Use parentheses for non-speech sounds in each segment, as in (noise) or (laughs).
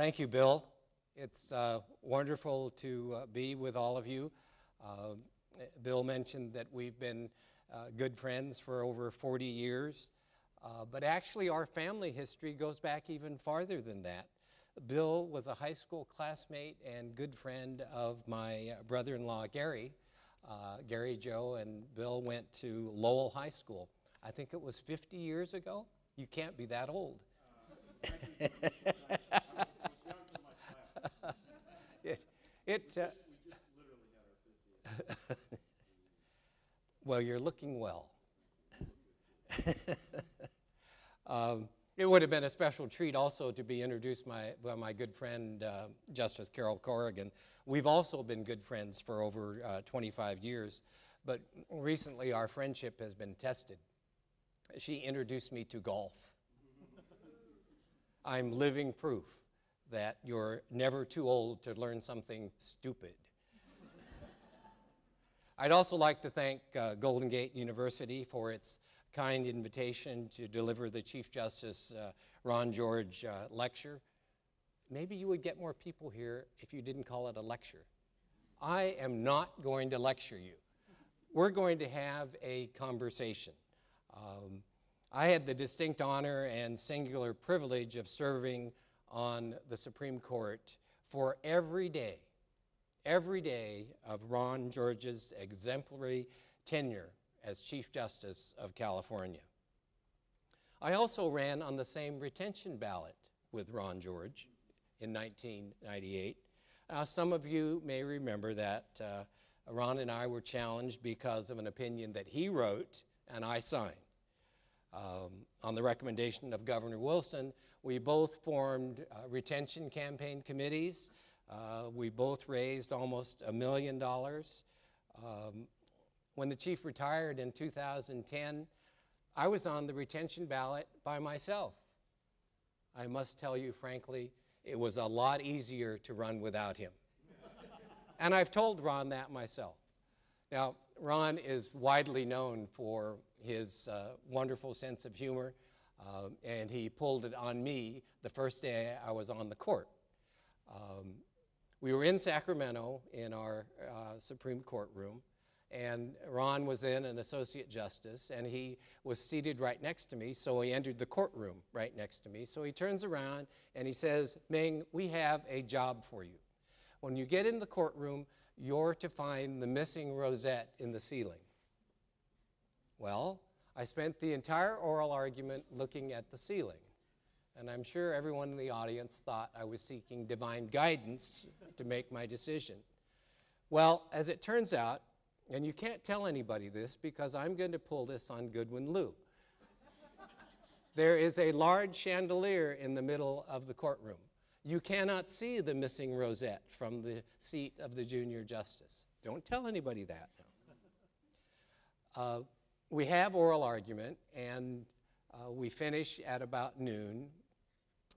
Thank you, Bill. It's uh, wonderful to uh, be with all of you. Uh, Bill mentioned that we've been uh, good friends for over 40 years, uh, but actually, our family history goes back even farther than that. Bill was a high school classmate and good friend of my brother in law, Gary. Uh, Gary Joe and Bill went to Lowell High School. I think it was 50 years ago. You can't be that old. It, uh, (laughs) well, you're looking well. (laughs) um, it would have been a special treat also to be introduced my, by my good friend, uh, Justice Carol Corrigan. We've also been good friends for over uh, 25 years, but recently our friendship has been tested. She introduced me to golf. (laughs) I'm living proof that you're never too old to learn something stupid. I'd also like to thank uh, Golden Gate University for its kind invitation to deliver the Chief Justice uh, Ron George uh, lecture. Maybe you would get more people here if you didn't call it a lecture. I am not going to lecture you. We're going to have a conversation. Um, I had the distinct honor and singular privilege of serving on the Supreme Court for every day, every day of Ron George's exemplary tenure as Chief Justice of California. I also ran on the same retention ballot with Ron George in 1998. Uh, some of you may remember that uh, Ron and I were challenged because of an opinion that he wrote and I signed. Um, on the recommendation of Governor Wilson, we both formed uh, retention campaign committees. Uh, we both raised almost a million dollars. Um, when the chief retired in 2010, I was on the retention ballot by myself. I must tell you, frankly, it was a lot easier to run without him. (laughs) and I've told Ron that myself. Now, Ron is widely known for his uh, wonderful sense of humor, uh, and he pulled it on me the first day I was on the court. Um, we were in Sacramento in our uh, Supreme Court room, and Ron was in an associate justice, and he was seated right next to me, so he entered the courtroom right next to me. So he turns around and he says, Ming, we have a job for you. When you get in the courtroom, you're to find the missing rosette in the ceiling. Well, I spent the entire oral argument looking at the ceiling. And I'm sure everyone in the audience thought I was seeking divine guidance to make my decision. Well, as it turns out, and you can't tell anybody this because I'm going to pull this on Goodwin Liu. there is a large chandelier in the middle of the courtroom. You cannot see the missing rosette from the seat of the junior justice. Don't tell anybody that. Uh, we have oral argument, and uh, we finish at about noon.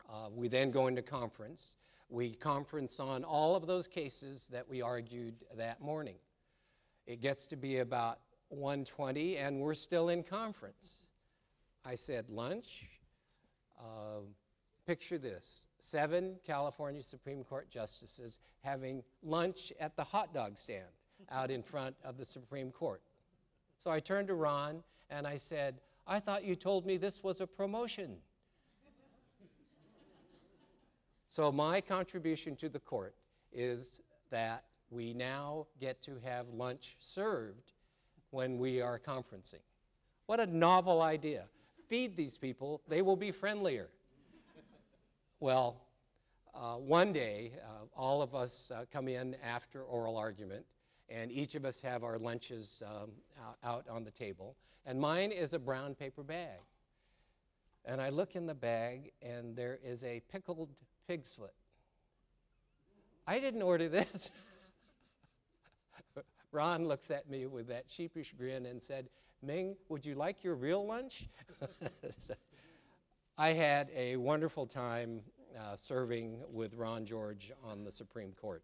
Uh, we then go into conference. We conference on all of those cases that we argued that morning. It gets to be about 1:20, and we're still in conference. I said lunch. Uh, picture this: seven California Supreme Court justices having lunch at the hot dog stand out in front of the Supreme Court. So I turned to Ron and I said, I thought you told me this was a promotion. (laughs) so my contribution to the court is that we now get to have lunch served when we are conferencing. What a novel idea. Feed these people, they will be friendlier. (laughs) well, uh, one day, uh, all of us uh, come in after oral argument, and each of us have our lunches um, out on the table. And mine is a brown paper bag. And I look in the bag, and there is a pickled pig's foot. I didn't order this. (laughs) Ron looks at me with that sheepish grin and said, Ming, would you like your real lunch? (laughs) I had a wonderful time uh, serving with Ron George on the Supreme Court.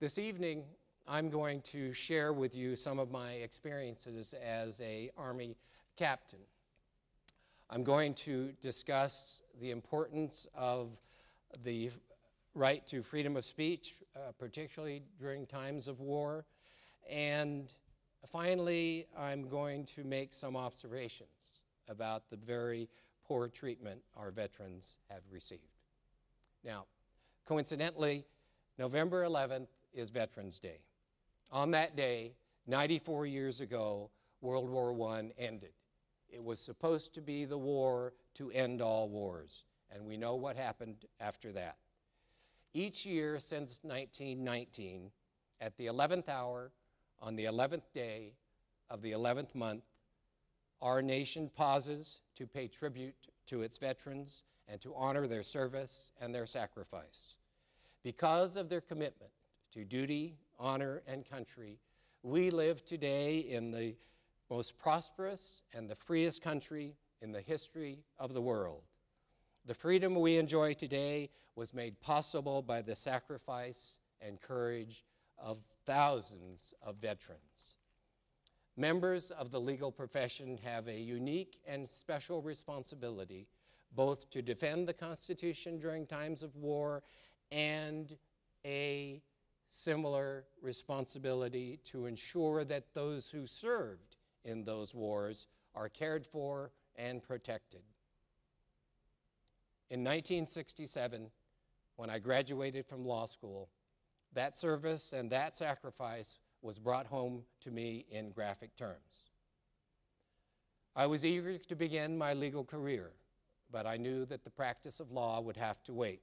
This evening, I'm going to share with you some of my experiences as a Army captain. I'm going to discuss the importance of the right to freedom of speech, uh, particularly during times of war. And finally, I'm going to make some observations about the very poor treatment our veterans have received. Now, coincidentally, November 11th is Veterans Day. On that day, 94 years ago, World War I ended. It was supposed to be the war to end all wars, and we know what happened after that. Each year since 1919, at the 11th hour, on the 11th day of the 11th month, our nation pauses to pay tribute to its veterans and to honor their service and their sacrifice. Because of their commitment to duty, honor, and country, we live today in the most prosperous and the freest country in the history of the world. The freedom we enjoy today was made possible by the sacrifice and courage of thousands of veterans. Members of the legal profession have a unique and special responsibility both to defend the Constitution during times of war and a similar responsibility to ensure that those who served in those wars are cared for and protected. In 1967, when I graduated from law school, that service and that sacrifice was brought home to me in graphic terms. I was eager to begin my legal career, but I knew that the practice of law would have to wait.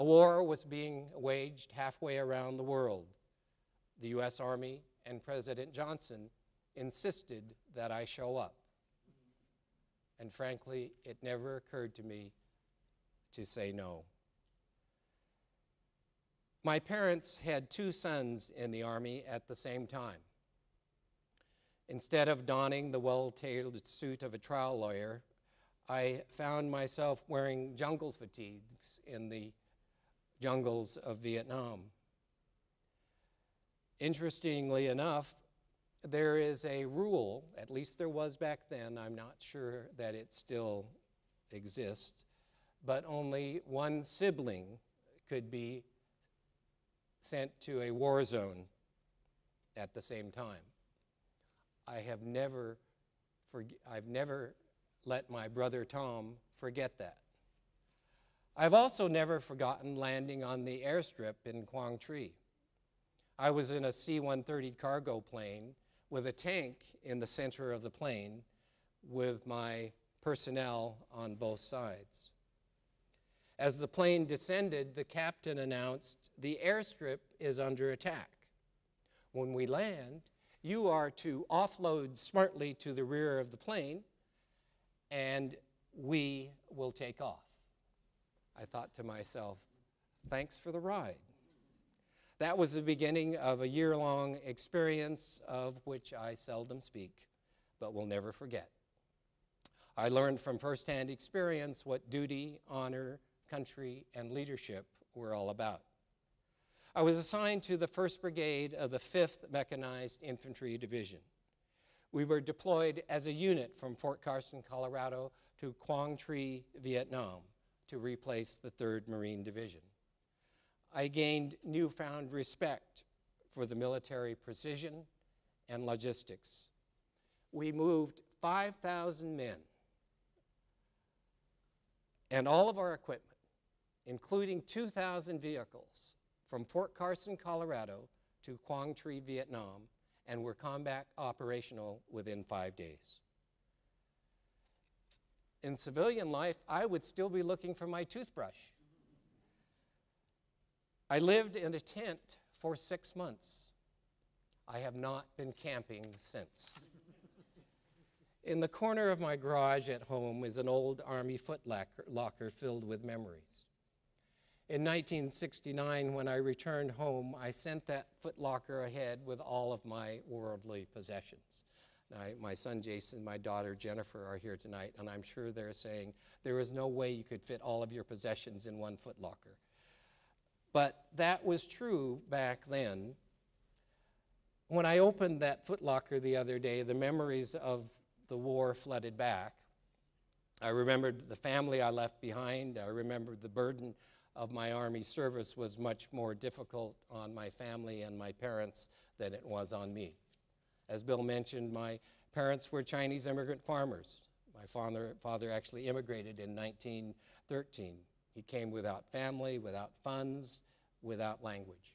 A war was being waged halfway around the world. The U.S. Army and President Johnson insisted that I show up. And frankly, it never occurred to me to say no. My parents had two sons in the Army at the same time. Instead of donning the well tailored suit of a trial lawyer, I found myself wearing jungle fatigues in the jungles of Vietnam. Interestingly enough, there is a rule, at least there was back then, I'm not sure that it still exists, but only one sibling could be sent to a war zone at the same time. I have never, I've never let my brother Tom forget that. I've also never forgotten landing on the airstrip in Quang Tri. I was in a C 130 cargo plane with a tank in the center of the plane with my personnel on both sides. As the plane descended, the captain announced, The airstrip is under attack. When we land, you are to offload smartly to the rear of the plane, and we will take off. I thought to myself, thanks for the ride. That was the beginning of a year long experience of which I seldom speak, but will never forget. I learned from firsthand experience what duty, honor, country, and leadership were all about. I was assigned to the 1st Brigade of the 5th Mechanized Infantry Division. We were deployed as a unit from Fort Carson, Colorado to Quang Tri, Vietnam to replace the 3rd Marine Division. I gained newfound respect for the military precision and logistics. We moved 5,000 men and all of our equipment including 2,000 vehicles from Fort Carson, Colorado to Quang Tri, Vietnam, and were combat operational within five days. In civilian life, I would still be looking for my toothbrush. I lived in a tent for six months. I have not been camping since. in the corner of my garage at home is an old Army footlocker locker filled with memories. In 1969, when I returned home, I sent that footlocker ahead with all of my worldly possessions. Now, my son Jason, my daughter Jennifer are here tonight, and I'm sure they're saying there is no way you could fit all of your possessions in one footlocker. But that was true back then. When I opened that footlocker the other day, the memories of the war flooded back. I remembered the family I left behind. I remembered the burden of my Army service was much more difficult on my family and my parents than it was on me. As Bill mentioned, my parents were Chinese immigrant farmers. My father, father actually immigrated in 1913. He came without family, without funds, without language.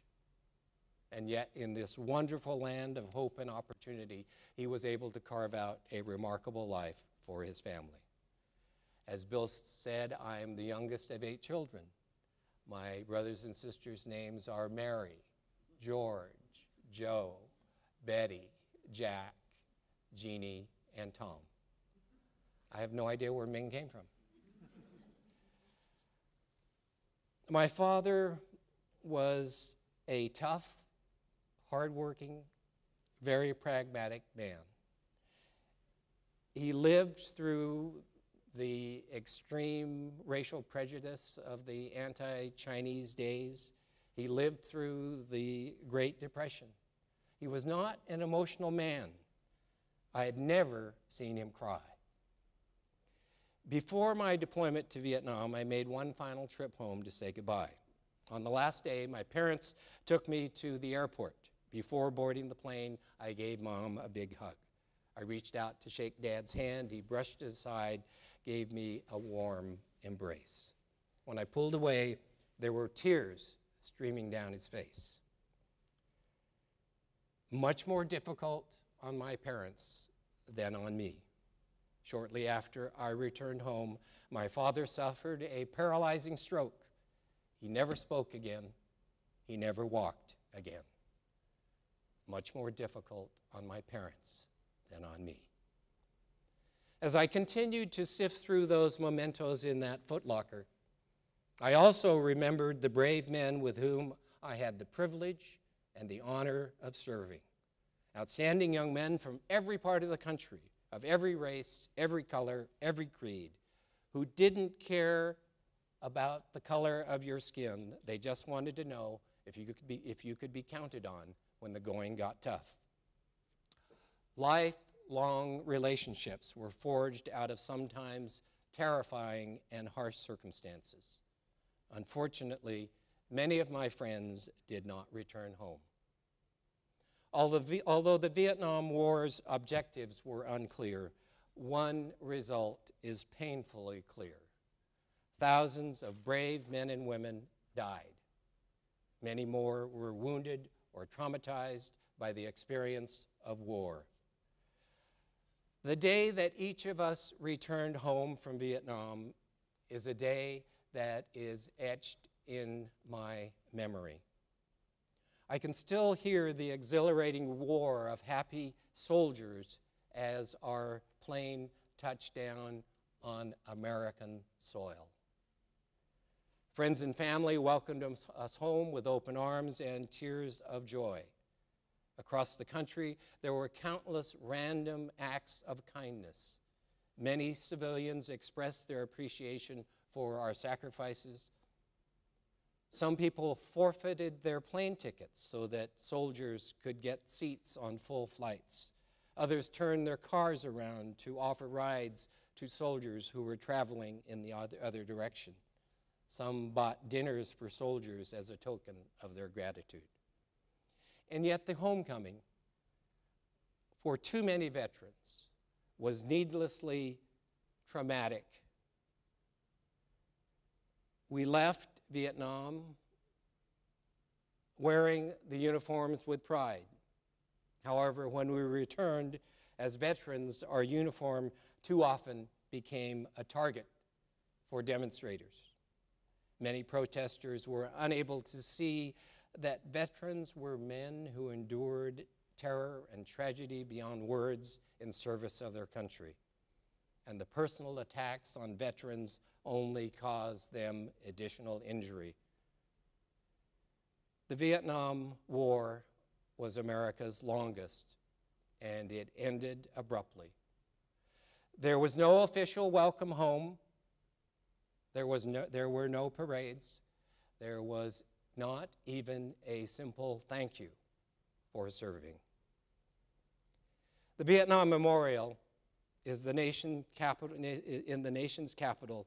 And yet, in this wonderful land of hope and opportunity, he was able to carve out a remarkable life for his family. As Bill said, I am the youngest of eight children. My brothers and sisters' names are Mary, George, Joe, Betty, Jack, Jeannie, and Tom. I have no idea where Ming came from. My father was a tough, hardworking, very pragmatic man. He lived through the extreme racial prejudice of the anti Chinese days. He lived through the Great Depression. He was not an emotional man. I had never seen him cry. Before my deployment to Vietnam, I made one final trip home to say goodbye. On the last day, my parents took me to the airport. Before boarding the plane, I gave mom a big hug. I reached out to shake dad's hand. He brushed it aside, gave me a warm embrace. When I pulled away, there were tears streaming down his face. Much more difficult on my parents than on me. Shortly after I returned home, my father suffered a paralyzing stroke. He never spoke again. He never walked again. Much more difficult on my parents than on me. As I continued to sift through those mementos in that footlocker, I also remembered the brave men with whom I had the privilege and the honor of serving. Outstanding young men from every part of the country, of every race, every color, every creed, who didn't care about the color of your skin. They just wanted to know if you could be, if you could be counted on when the going got tough. Lifelong relationships were forged out of sometimes terrifying and harsh circumstances. Unfortunately, many of my friends did not return home. Although the Vietnam War's objectives were unclear, one result is painfully clear. Thousands of brave men and women died. Many more were wounded or traumatized by the experience of war. The day that each of us returned home from Vietnam is a day that is etched in my memory. I can still hear the exhilarating roar of happy soldiers as our plane touched down on American soil. Friends and family welcomed us home with open arms and tears of joy. Across the country, there were countless random acts of kindness. Many civilians expressed their appreciation for our sacrifices. Some people forfeited their plane tickets so that soldiers could get seats on full flights. Others turned their cars around to offer rides to soldiers who were traveling in the other, direction. Some bought dinners for soldiers as a token of their gratitude. And yet, the homecoming for too many veterans was needlessly traumatic. We left Vietnam wearing the uniforms with pride. However, when we returned as veterans, our uniform too often became a target for demonstrators. Many protesters were unable to see that veterans were men who endured terror and tragedy beyond words in service of their country. And the personal attacks on veterans only caused them additional injury. The Vietnam War was America's longest, and it ended abruptly. There was no official welcome home there, was no, there were no parades. There was not even a simple thank you for serving. The Vietnam Memorial is the nation capital, in the nation's capital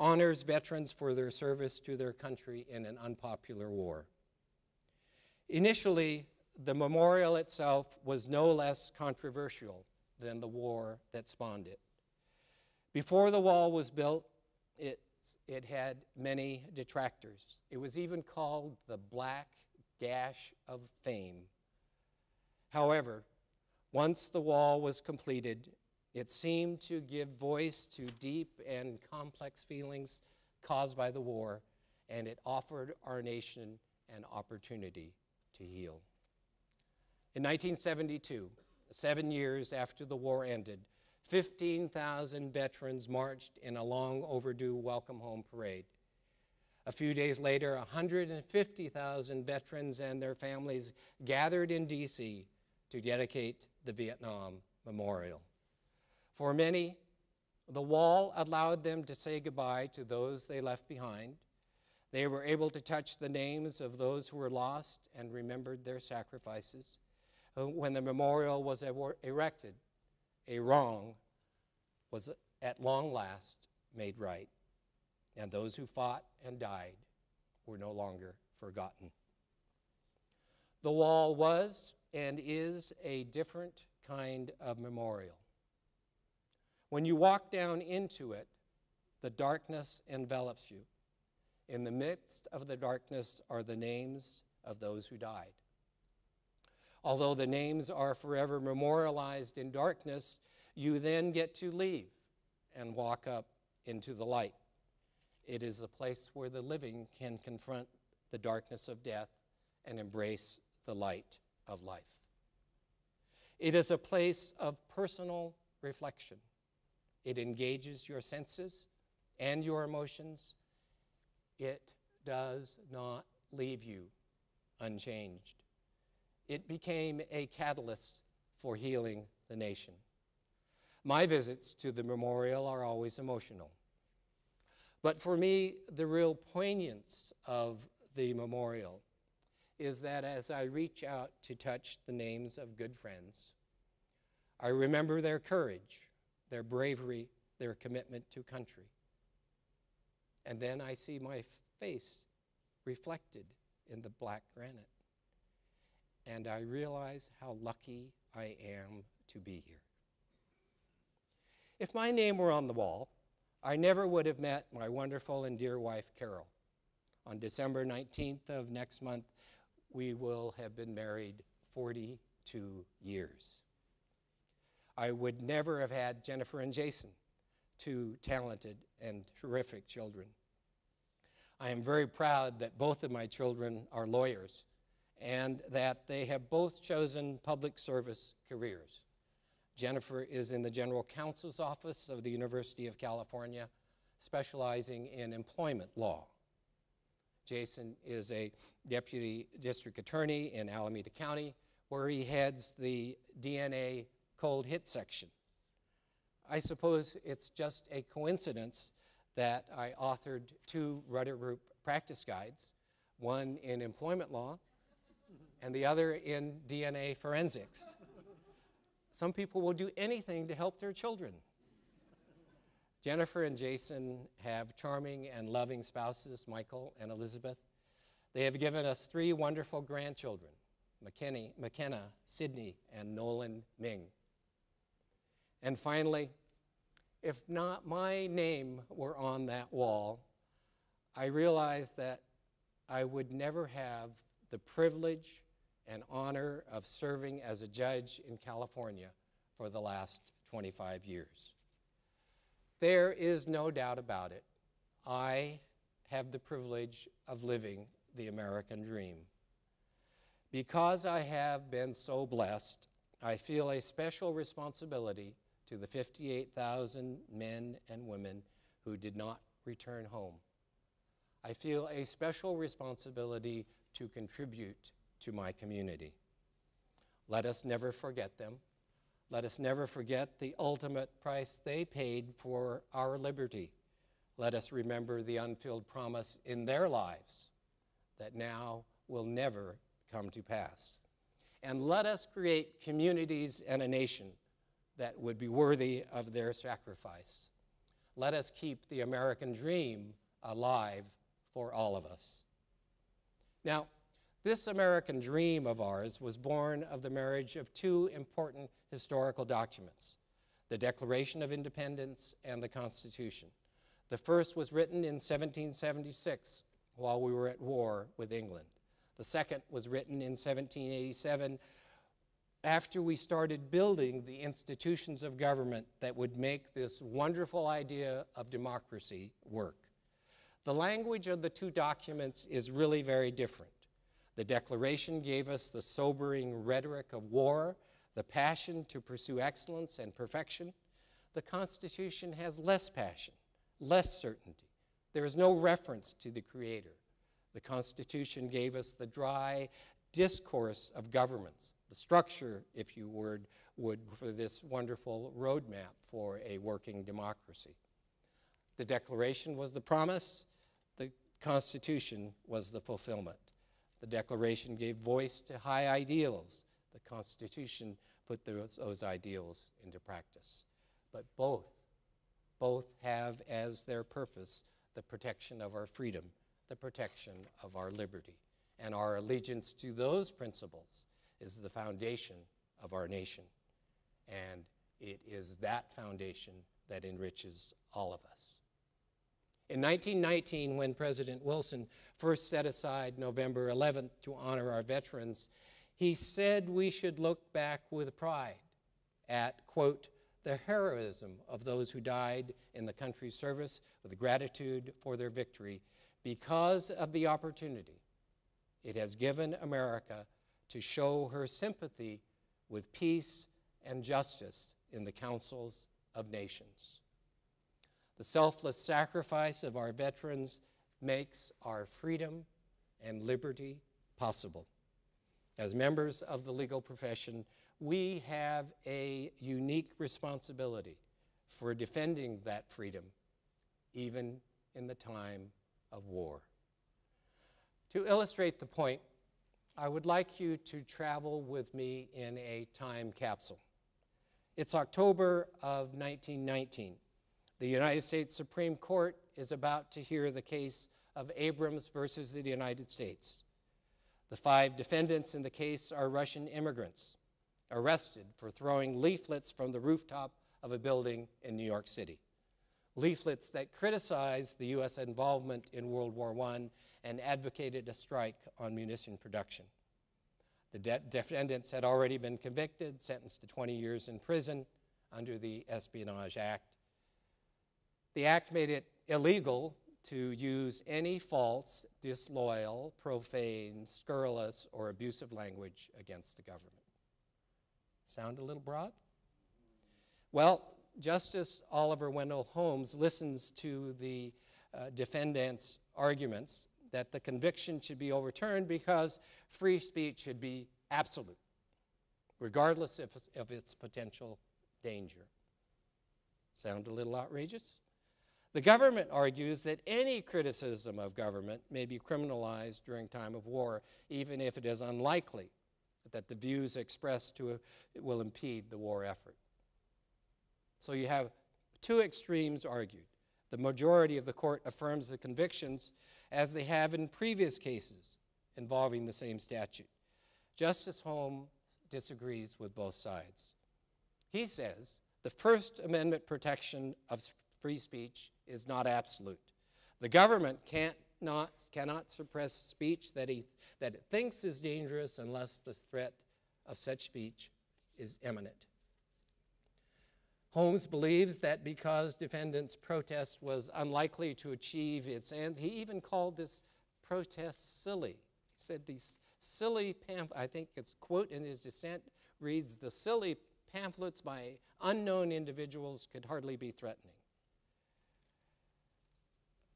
honors veterans for their service to their country in an unpopular war. Initially, the memorial itself was no less controversial than the war that spawned it. Before the wall was built, it, it had many detractors. It was even called the Black Gash of Fame. However, once the wall was completed, it seemed to give voice to deep and complex feelings caused by the war, and it offered our nation an opportunity to heal. In 1972, seven years after the war ended, 15,000 veterans marched in a long overdue welcome home parade. A few days later, 150,000 veterans and their families gathered in D.C. to dedicate the Vietnam Memorial. For many, the wall allowed them to say goodbye to those they left behind. They were able to touch the names of those who were lost and remembered their sacrifices. Uh, when the memorial was erected, a wrong was at long last made right, and those who fought and died were no longer forgotten. The wall was and is a different kind of memorial. When you walk down into it, the darkness envelops you. In the midst of the darkness are the names of those who died. Although the names are forever memorialized in darkness, you then get to leave and walk up into the light. It is a place where the living can confront the darkness of death and embrace the light of life. It is a place of personal reflection. It engages your senses and your emotions. It does not leave you unchanged. It became a catalyst for healing the nation. My visits to the memorial are always emotional. But for me, the real poignance of the memorial is that as I reach out to touch the names of good friends, I remember their courage, their bravery, their commitment to country. And then I see my face reflected in the black granite. And I realize how lucky I am to be here. If my name were on the wall, I never would have met my wonderful and dear wife, Carol. On December 19th of next month, we will have been married 42 years. I would never have had Jennifer and Jason, two talented and terrific children. I am very proud that both of my children are lawyers and that they have both chosen public service careers. Jennifer is in the General Counsel's Office of the University of California, specializing in employment law. Jason is a deputy district attorney in Alameda County, where he heads the DNA cold hit section. I suppose it's just a coincidence that I authored two Rutter Group practice guides, one in employment law and the other in DNA forensics. Some people will do anything to help their children. Jennifer and Jason have charming and loving spouses, Michael and Elizabeth. They have given us three wonderful grandchildren McKinney, McKenna, Sydney, and Nolan Ming. And finally, if not my name were on that wall, I realized that I would never have the privilege and honor of serving as a judge in California for the last 25 years. There is no doubt about it. I have the privilege of living the American dream. Because I have been so blessed, I feel a special responsibility to the 58,000 men and women who did not return home. I feel a special responsibility to contribute to my community. Let us never forget them. Let us never forget the ultimate price they paid for our liberty. Let us remember the unfilled promise in their lives that now will never come to pass. And let us create communities and a nation that would be worthy of their sacrifice. Let us keep the American dream alive for all of us. Now, this American dream of ours was born of the marriage of two important historical documents the Declaration of Independence and the Constitution. The first was written in 1776 while we were at war with England. The second was written in 1787 after we started building the institutions of government that would make this wonderful idea of democracy work. The language of the two documents is really very different. The Declaration gave us the sobering rhetoric of war, the passion to pursue excellence and perfection. The Constitution has less passion, less certainty. There is no reference to the Creator. The Constitution gave us the dry discourse of governments, the structure, if you would, would for this wonderful roadmap for a working democracy. The Declaration was the promise, the Constitution was the fulfillment. The Declaration gave voice to high ideals. The Constitution put those, those ideals into practice. But both, both have as their purpose the protection of our freedom, the protection of our liberty. And our allegiance to those principles is the foundation of our nation. And it is that foundation that enriches all of us. In 1919, when President Wilson first set aside November 11th to honor our veterans, he said we should look back with pride at, quote, the heroism of those who died in the country's service with gratitude for their victory because of the opportunity it has given America to show her sympathy with peace and justice in the councils of nations. The selfless sacrifice of our veterans makes our freedom and liberty possible. As members of the legal profession, we have a unique responsibility for defending that freedom, even in the time of war. To illustrate the point, I would like you to travel with me in a time capsule. It's October of 1919. The United States Supreme Court is about to hear the case of Abrams versus the United States. The five defendants in the case are Russian immigrants arrested for throwing leaflets from the rooftop of a building in New York City. Leaflets that criticized the U.S. involvement in World War I and advocated a strike on munition production. The de defendants had already been convicted, sentenced to 20 years in prison under the Espionage Act, the act made it illegal to use any false, disloyal, profane, scurrilous, or abusive language against the government. Sound a little broad? Well, Justice Oliver Wendell Holmes listens to the uh, defendant's arguments that the conviction should be overturned because free speech should be absolute, regardless of, of its potential danger. Sound a little outrageous? The government argues that any criticism of government may be criminalized during time of war, even if it is unlikely that the views expressed to will impede the war effort. So you have two extremes argued. The majority of the court affirms the convictions as they have in previous cases involving the same statute. Justice Holmes disagrees with both sides. He says the First Amendment protection of free speech is not absolute. The government can't not, cannot suppress speech that, he, that it thinks is dangerous unless the threat of such speech is imminent. Holmes believes that because defendants' protest was unlikely to achieve its ends, he even called this protest silly. He said these silly pamphlets, I think its quote in his dissent reads, the silly pamphlets by unknown individuals could hardly be threatening.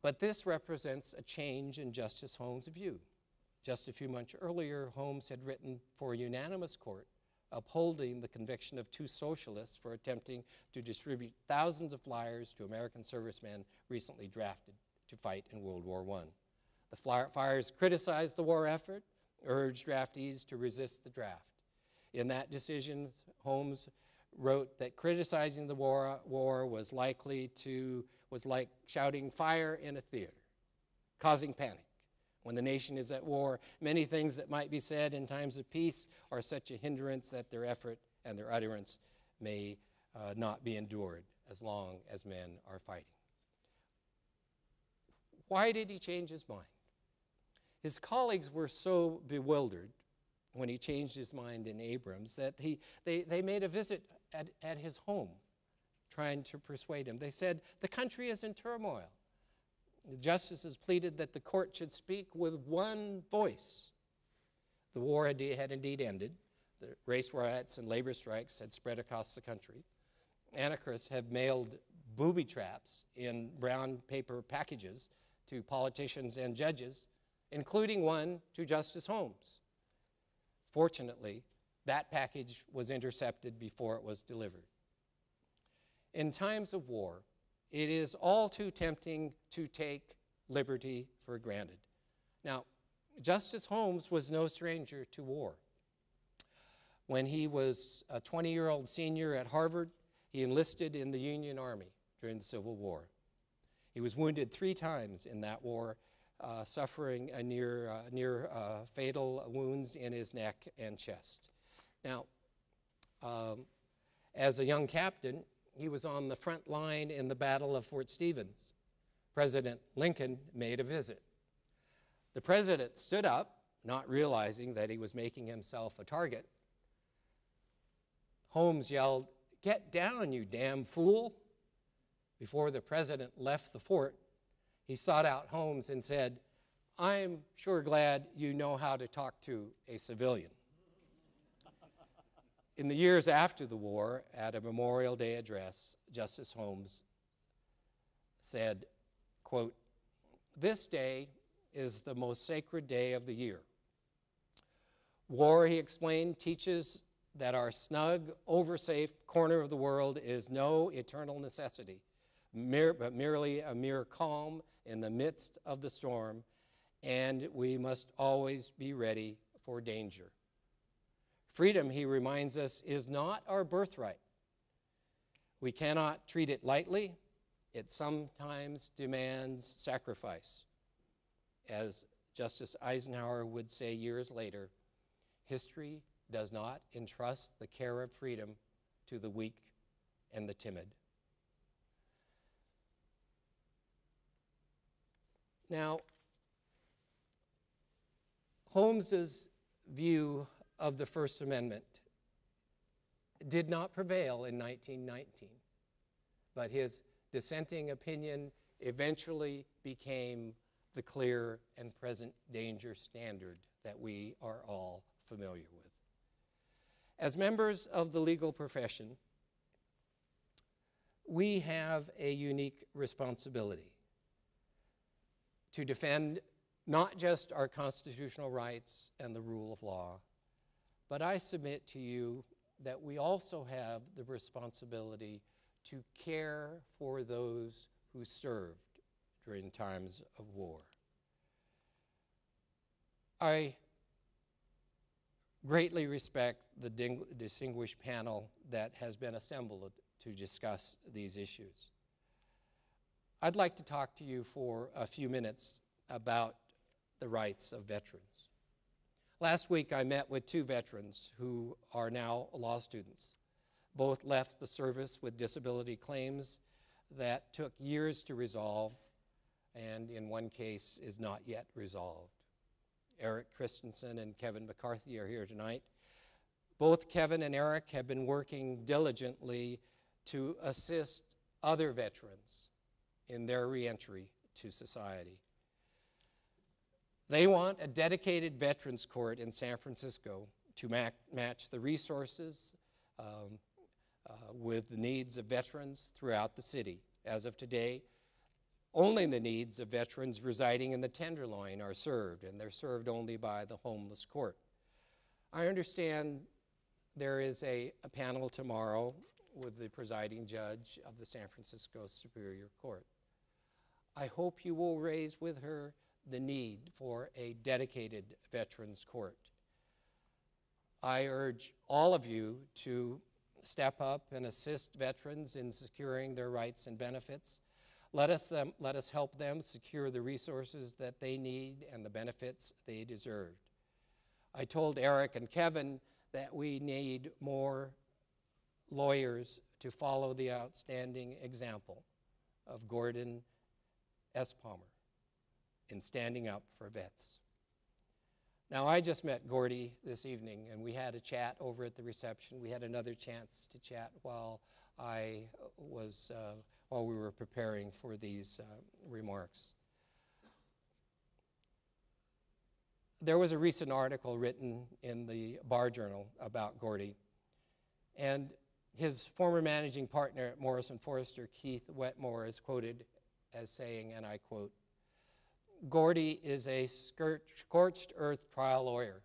But this represents a change in Justice Holmes' view. Just a few months earlier, Holmes had written for a unanimous court upholding the conviction of two socialists for attempting to distribute thousands of flyers to American servicemen recently drafted to fight in World War I. The flyers criticized the war effort, urged draftees to resist the draft. In that decision, Holmes wrote that criticizing the war, war was likely to was like shouting fire in a theater, causing panic. When the nation is at war, many things that might be said in times of peace are such a hindrance that their effort and their utterance may uh, not be endured as long as men are fighting. Why did he change his mind? His colleagues were so bewildered when he changed his mind in Abrams that he, they, they made a visit at, at his home trying to persuade him. They said, The country is in turmoil. The justices pleaded that the court should speak with one voice. The war had, indeed ended. The race riots and labor strikes had spread across the country. Anarchists have mailed booby traps in brown paper packages to politicians and judges, including one to Justice Holmes. Fortunately, that package was intercepted before it was delivered. In times of war, it is all too tempting to take liberty for granted. Now, Justice Holmes was no stranger to war. When he was a 20 year old senior at Harvard, he enlisted in the Union Army during the Civil War. He was wounded three times in that war, uh, suffering a near, uh, near uh, fatal wounds in his neck and chest. Now, um, as a young captain, he was on the front line in the Battle of Fort Stevens. President Lincoln made a visit. The president stood up, not realizing that he was making himself a target. Holmes yelled, Get down, you damn fool! Before the president left the fort, he sought out Holmes and said, I'm sure glad you know how to talk to a civilian. In the years after the war, at a Memorial Day address, Justice Holmes said, quote, This day is the most sacred day of the year. War, he explained, teaches that our snug, oversafe corner of the world is no eternal necessity, but merely a mere calm in the midst of the storm, and we must always be ready for danger. Freedom, he reminds us, is not our birthright. We cannot treat it lightly. It sometimes demands sacrifice. As Justice Eisenhower would say years later, history does not entrust the care of freedom to the weak and the timid. Now, Holmes's view of the First Amendment did not prevail in 1919, but his dissenting opinion eventually became the clear and present danger standard that we are all familiar with. As members of the legal profession, we have a unique responsibility to defend not just our constitutional rights and the rule of law, but I submit to you that we also have the responsibility to care for those who served during times of war. I greatly respect the distinguished panel that has been assembled to discuss these issues. I'd like to talk to you for a few minutes about the rights of veterans. Last week, I met with two veterans who are now law students. Both left the service with disability claims that took years to resolve, and in one case is not yet resolved. Eric Christensen and Kevin McCarthy are here tonight. Both Kevin and Eric have been working diligently to assist other veterans in their reentry to society. They want a dedicated veterans court in San Francisco to ma match the resources um, uh, with the needs of veterans throughout the city. As of today, only the needs of veterans residing in the Tenderloin are served, and they're served only by the homeless court. I understand there is a, a panel tomorrow with the presiding judge of the San Francisco Superior Court. I hope you will raise with her the need for a dedicated Veterans Court. I urge all of you to step up and assist veterans in securing their rights and benefits. Let us, them, let us help them secure the resources that they need and the benefits they deserve. I told Eric and Kevin that we need more lawyers to follow the outstanding example of Gordon S. Palmer in standing up for vets. Now, I just met Gordy this evening, and we had a chat over at the reception. We had another chance to chat while I was, uh, while we were preparing for these uh, remarks. There was a recent article written in the Bar Journal about Gordy, and his former managing partner at Morrison Foerster, Keith Wetmore, is quoted as saying, and I quote, Gordy is a scorched earth trial lawyer.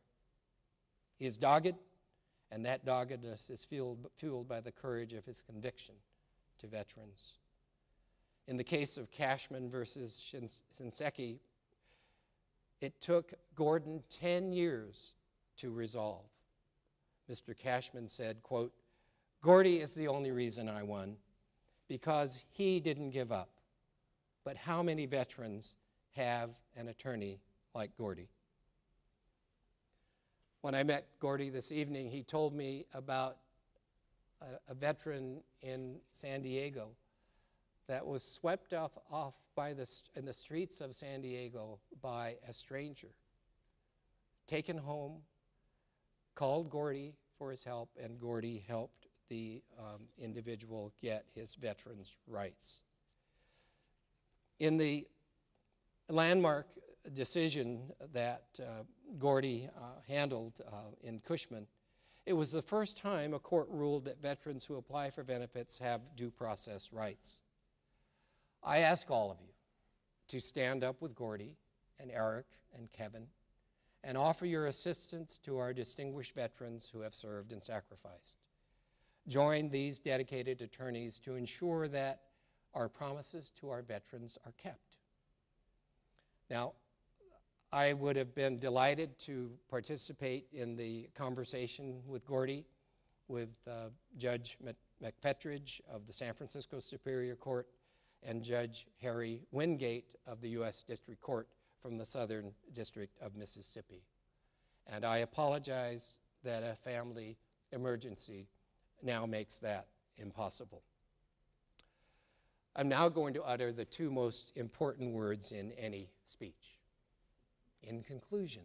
He is dogged, and that doggedness is fueled, fueled by the courage of his conviction to veterans. In the case of Cushman versus Shinseki, it took Gordon 10 years to resolve. Mr. Cushman said, quote, Gordy is the only reason I won, because he didn't give up. But how many veterans have an attorney like Gordy? When I met Gordy this evening, he told me about a, a veteran in San Diego that was swept off, off by the, in the streets of San Diego by a stranger, taken home, called Gordy for his help, and Gordy helped the um, individual get his veterans' rights. In the landmark decision that uh, Gordy uh, handled uh, in Cushman, it was the first time a court ruled that veterans who apply for benefits have due process rights. I ask all of you to stand up with Gordy and Eric and Kevin and offer your assistance to our distinguished veterans who have served and sacrificed. Join these dedicated attorneys to ensure that our promises to our veterans are kept. Now, I would have been delighted to participate in the conversation with Gordy, with uh, Judge McFetridge of the San Francisco Superior Court, and Judge Harry Wingate of the U.S. District Court from the Southern District of Mississippi. And I apologize that a family emergency now makes that impossible. I'm now going to utter the two most important words in any speech. In conclusion,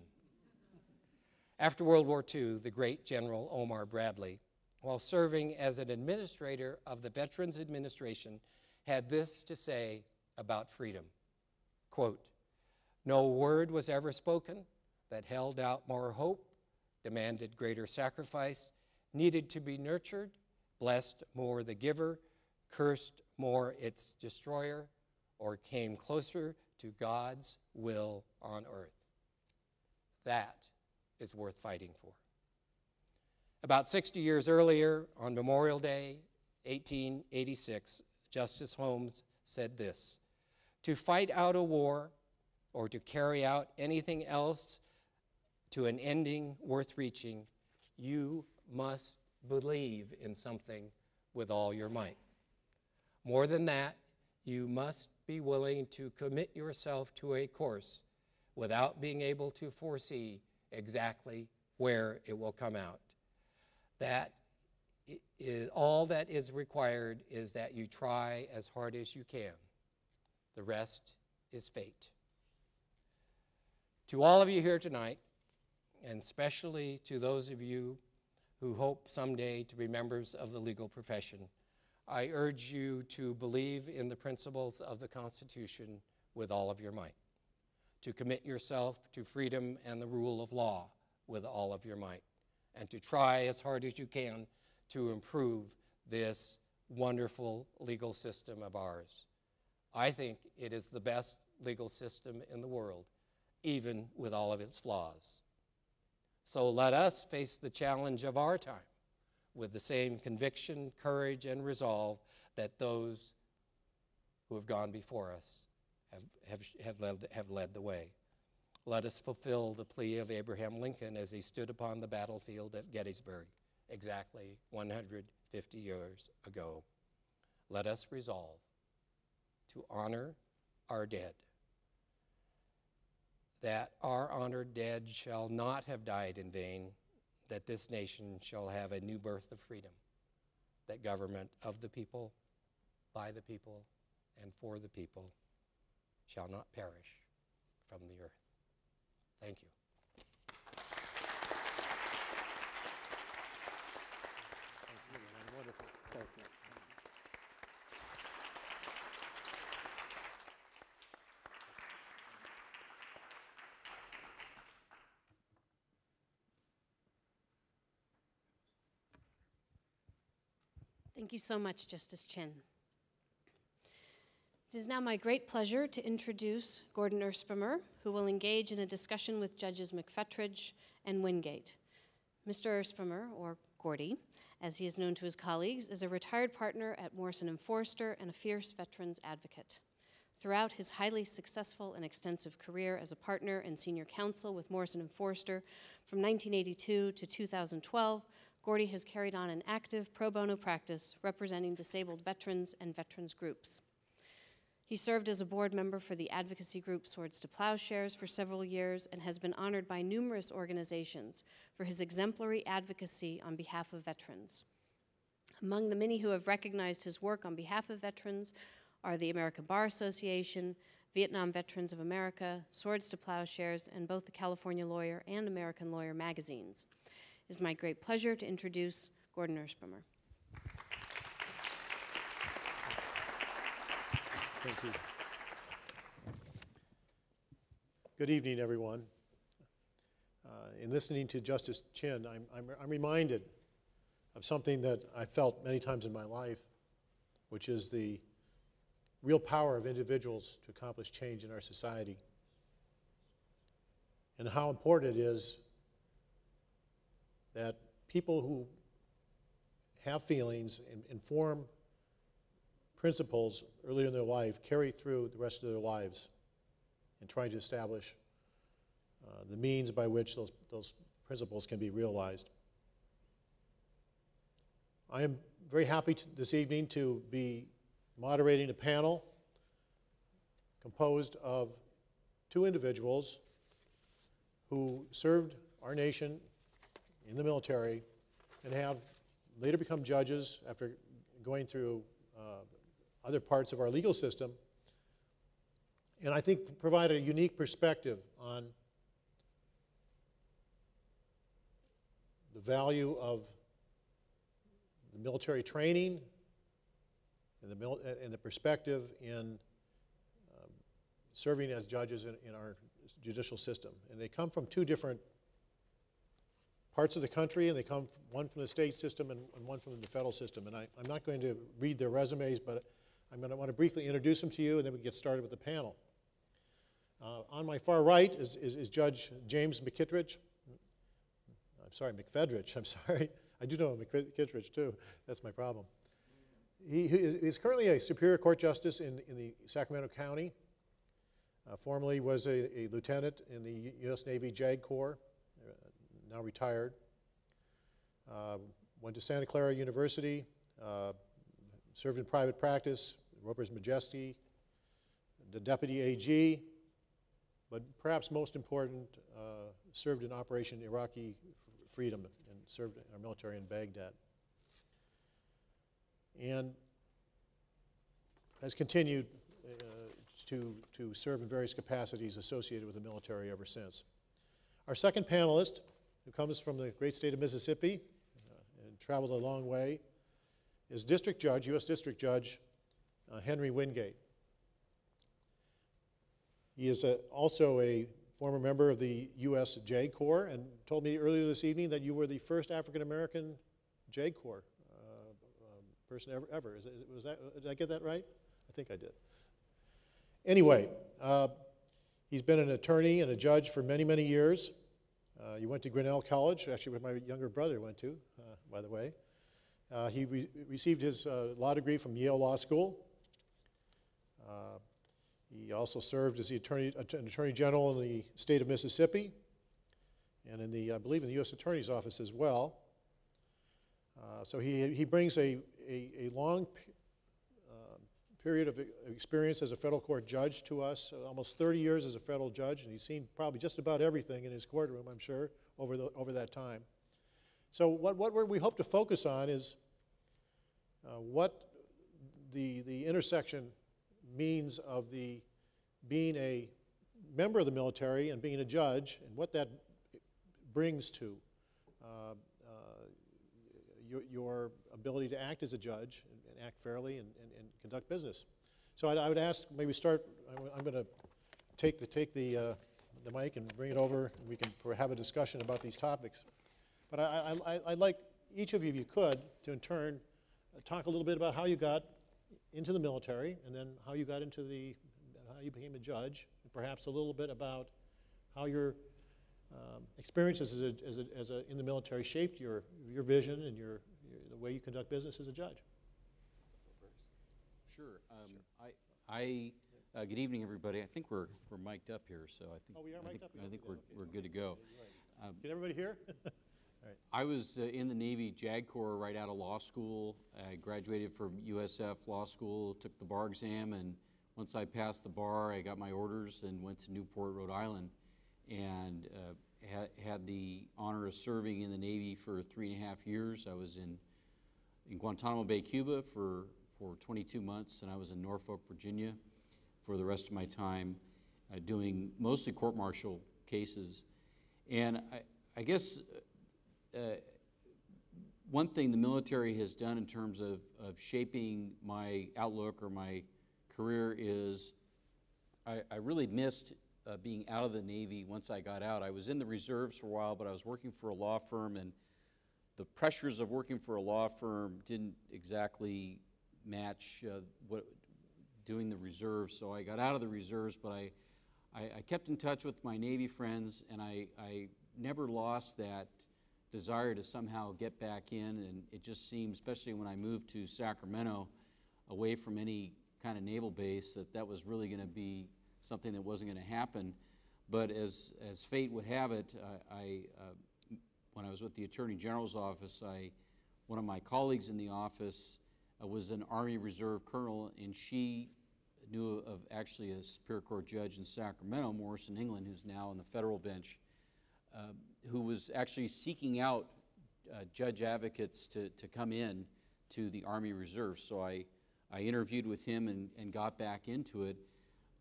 after World War II, the great General Omar Bradley, while serving as an administrator of the Veterans Administration, had this to say about freedom quote, No word was ever spoken that held out more hope, demanded greater sacrifice, needed to be nurtured, blessed more the giver, cursed more its destroyer, or came closer to God's will on earth. That is worth fighting for. About 60 years earlier, on Memorial Day, 1886, Justice Holmes said this To fight out a war or to carry out anything else to an ending worth reaching, you must believe in something with all your might. More than that, you must be willing to commit yourself to a course without being able to foresee exactly where it will come out. That is, all that is required is that you try as hard as you can. The rest is fate. To all of you here tonight, and especially to those of you who hope someday to be members of the legal profession, I urge you to believe in the principles of the Constitution with all of your might, to commit yourself to freedom and the rule of law with all of your might, and to try as hard as you can to improve this wonderful legal system of ours. I think it is the best legal system in the world, even with all of its flaws. So let us face the challenge of our time with the same conviction, courage, and resolve that those who have gone before us have, have, have, led, have led the way. Let us fulfill the plea of Abraham Lincoln as he stood upon the battlefield at Gettysburg exactly 150 years ago, let us resolve to honor our dead, that our honored dead shall not have died in vain, that this nation shall have a new birth of freedom, that government of the people, by the people, and for the people shall not perish from the earth. Thank you. Wonderful. Thank you. Thank you so much, Justice Chin. It is now my great pleasure to introduce Gordon Erspamer, who will engage in a discussion with Judges McFetridge and Wingate. Mr. Erspamer, or Gordy, as he is known to his colleagues, is a retired partner at Morrison and Foerster and a fierce veterans advocate. Throughout his highly successful and extensive career as a partner and senior counsel with Morrison and Foerster from 1982 to 2012, Gordy has carried on an active pro bono practice representing disabled veterans and veterans groups. He served as a board member for the advocacy group Swords to Plowshares for several years and has been honored by numerous organizations for his exemplary advocacy on behalf of veterans. Among the many who have recognized his work on behalf of veterans are the American Bar Association, Vietnam Veterans of America, Swords to Plowshares, and both the California Lawyer and American Lawyer magazines. It is my great pleasure to introduce Gordon Erspamer. Thank you. Good evening, everyone. Uh, in listening to Justice Chin, I'm, I'm, I'm reminded of something that I felt many times in my life, which is the real power of individuals to accomplish change in our society, and how important it is that people who have feelings and inform principles early in their life carry through the rest of their lives in trying to establish uh, the means by which those, those principles can be realized. I am very happy to, this evening to be moderating a panel composed of two individuals who served our nation in the military and have later become judges after going through uh, other parts of our legal system. And I think provide a unique perspective on the value of the military training and the, mil- and the perspective in um, serving as judges in, in our judicial system. And they come from two different parts of the country, and they come from, one from the state system and, and one from the federal system. And I, am not going to read their resumes, but I'm going to want to briefly introduce them to you, and then we get started with the panel. Uh, on my far right is, is, is, Judge James McKittridge. I'm sorry, McFetridge. I'm (laughs) sorry. I do know McKittridge too. That's my problem. He, he is currently a Superior Court Justice in, in the Sacramento County. Uh, formerly was a, a, lieutenant in the U.S. Navy JAG Corps, now retired. Uh, went to Santa Clara University, uh, served in private practice, Ropers Majeski, the Deputy AG, but perhaps most important, uh, served in Operation Iraqi Freedom and served our military in Baghdad. And has continued uh, to, to serve in various capacities associated with the military ever since. Our second panelist, who comes from the great state of Mississippi uh, and traveled a long way, is District Judge, U.S. District Judge uh, Henry Wingate. He is a, also a former member of the U.S. JAG Corps and told me earlier this evening that you were the first African American JAG Corps uh, um, person ever. ever. Is, was that, did I get that right? I think I did. Anyway, uh, he's been an attorney and a judge for many, many years. Uh, you went to Grinnell College, actually, where my younger brother went to, uh, by the way. Uh, he re received his uh, law degree from Yale Law School. Uh, he also served as the attorney, an attorney general in the state of Mississippi and in the, I believe, in the U.S. Attorney's Office as well. Uh, So he, he brings a, a, a long period of experience as a federal court judge to us, almost 30 years as a federal judge, and he's seen probably just about everything in his courtroom, I'm sure, over, the, over that time. So what, what we're- hope to focus on is uh, what the, the intersection means of the, being a member of the military and being a judge, and what that brings to uh, uh, your, your ability to act as a judge act fairly and, and, and conduct business. So I'd, I would ask, maybe start, I'm, I'm going to take the, take the, uh, the mic and bring it over, and we can have a discussion about these topics. But I, I, I- I'd like each of you, if you could, to in turn, uh, talk a little bit about how you got into the military, and then how you got into the, how you became a judge, and perhaps a little bit about how your um, experiences as a, as a, as a, in the military shaped your, your vision and your, your, the way you conduct business as a judge. Sure. Um, I, I, uh, good evening, everybody. I think we're, we're mic'd up here, so I think. Oh, we are I think- up. I think we're, okay. we're good to go. Can everybody hear? (laughs) I was uh, in the Navy JAG Corps right out of law school. I graduated from USF Law School, took the bar exam, and once I passed the bar, I got my orders and went to Newport, Rhode Island, and uh, had, had the honor of serving in the Navy for three and a half years. I was in, in Guantanamo Bay, Cuba for, for 22 months, and I was in Norfolk, Virginia for the rest of my time, uh, doing mostly court-martial cases. And I, I guess uh, one thing the military has done in terms of, of shaping my outlook or my career is I, I really missed uh, being out of the Navy once I got out. I was in the reserves for a while, but I was working for a law firm, and the pressures of working for a law firm didn't exactly match uh, what doing the reserves. So I got out of the reserves, but I, I, I kept in touch with my Navy friends, and I, I never lost that desire to somehow get back in. And it just seemed, especially when I moved to Sacramento, away from any kind of naval base, that that was really going to be something that wasn't going to happen. But as, as fate would have it, I, I uh, when I was with the Attorney General's office, I, one of my colleagues in the office uh, was an Army Reserve colonel, and she knew of actually a Superior Court judge in Sacramento, Morrison England, who's now on the federal bench, uh, who was actually seeking out uh, judge advocates to, to come in to the Army Reserve. So I, I interviewed with him and, and got back into it.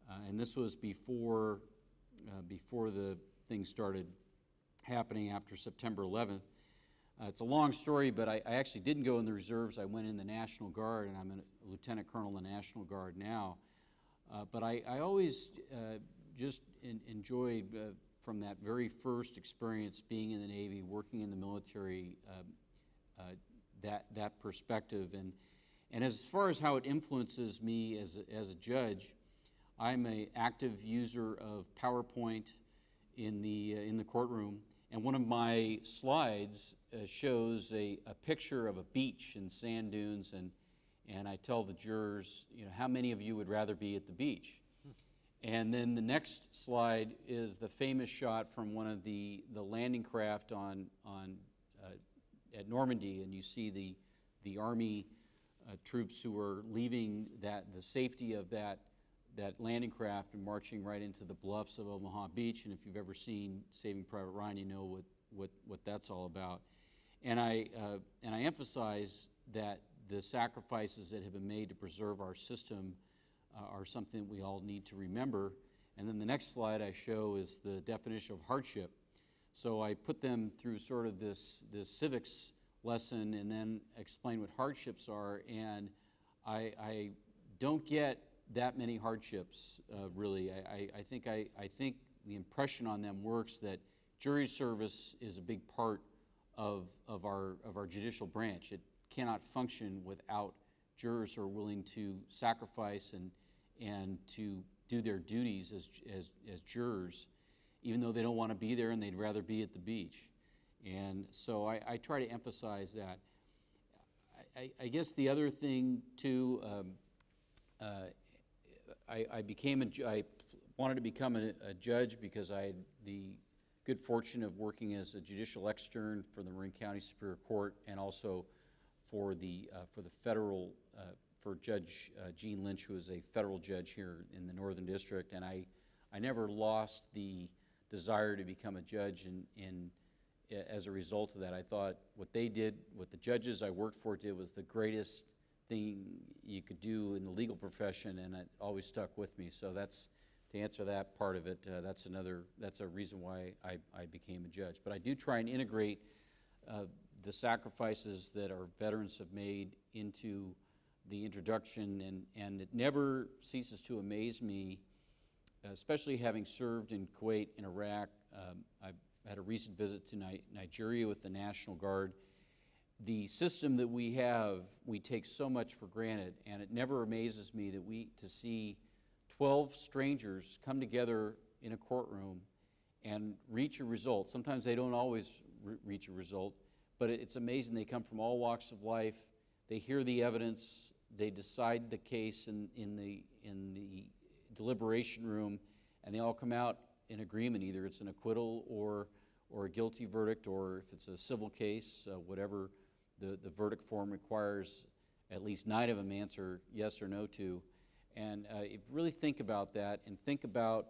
Uh, and this was before, before the things started happening after September 11th. Uh, it's a long story, but I, I actually didn't go in the reserves. I went in the National Guard, and I'm a lieutenant colonel in the National Guard now. Uh, but I, I always uh, just en- enjoyed, uh, from that very first experience being in the Navy, working in the military, um, uh, that, that perspective. And, and as far as how it influences me as a, as a judge, I'm an active user of PowerPoint in the, uh, in the courtroom. And one of my slides uh, shows a, a picture of a beach and sand dunes, and, and I tell the jurors, you know, how many of you would rather be at the beach? And then the next slide is the famous shot from one of the, the landing craft on, on, uh, at Normandy, and you see the, the Army uh, troops who are leaving that, the safety of that, that landing craft and marching right into the bluffs of Omaha Beach. And if you've ever seen Saving Private Ryan, you know what, what, what that's all about. And I, uh, and I emphasize that the sacrifices that have been made to preserve our system uh, are something that we all need to remember. And then the next slide I show is the definition of hardship. So I put them through sort of this, this civics lesson and then explain what hardships are. And I, I don't get that many hardships, uh, really. I, I, I, think I, I think the impression on them works that jury service is a big part of, of, our, of our judicial branch. It cannot function without jurors who are willing to sacrifice and, and to do their duties as, as, as jurors, even though they don't want to be there and they'd rather be at the beach. And so I, I try to emphasize that. I, I guess the other thing, too, um, uh, I, I became a, I wanted to become a, a judge because I had the good fortune of working as a judicial extern for the Marin County Superior Court and also for the, uh, for the federal, uh, for Judge uh, Gene Lynch, who is a federal judge here in the Northern District, and I, I never lost the desire to become a judge in, in, as a result of that. I thought what they did, what the judges I worked for did was the greatest thing you could do in the legal profession, and it always stuck with me. So that's, to answer that part of it, uh, that's another, that's a reason why I, I became a judge. But I do try and integrate uh, the sacrifices that our veterans have made into the introduction, and, and it never ceases to amaze me, especially having served in Kuwait and Iraq. Um, I had a recent visit to Ni- Nigeria with the National Guard. The system that we have, we take so much for granted, and it never amazes me that we, to see 12 strangers come together in a courtroom and reach a result. Sometimes they don't always re- reach a result, but it's amazing. They come from all walks of life. They hear the evidence. They decide the case in, in, the, in the deliberation room, and they all come out in agreement. Either it's an acquittal or, or a guilty verdict, or if it's a civil case, uh, whatever the, the verdict form requires, at least nine of them answer yes or no to. And uh, if really think about that and think about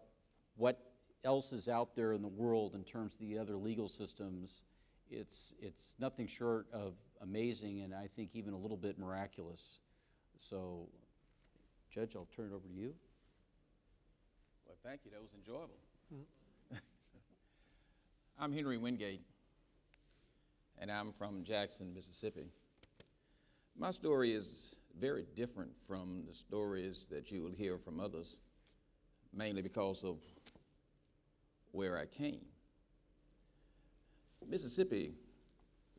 what else is out there in the world in terms of the other legal systems, it's, it's nothing short of amazing and I think even a little bit miraculous. So, Judge, I'll turn it over to you. Well, thank you. That was enjoyable. (laughs) I'm Henry Wingate, and I'm from Jackson, Mississippi. My story is very different from the stories that you will hear from others, mainly because of where I came. Mississippi,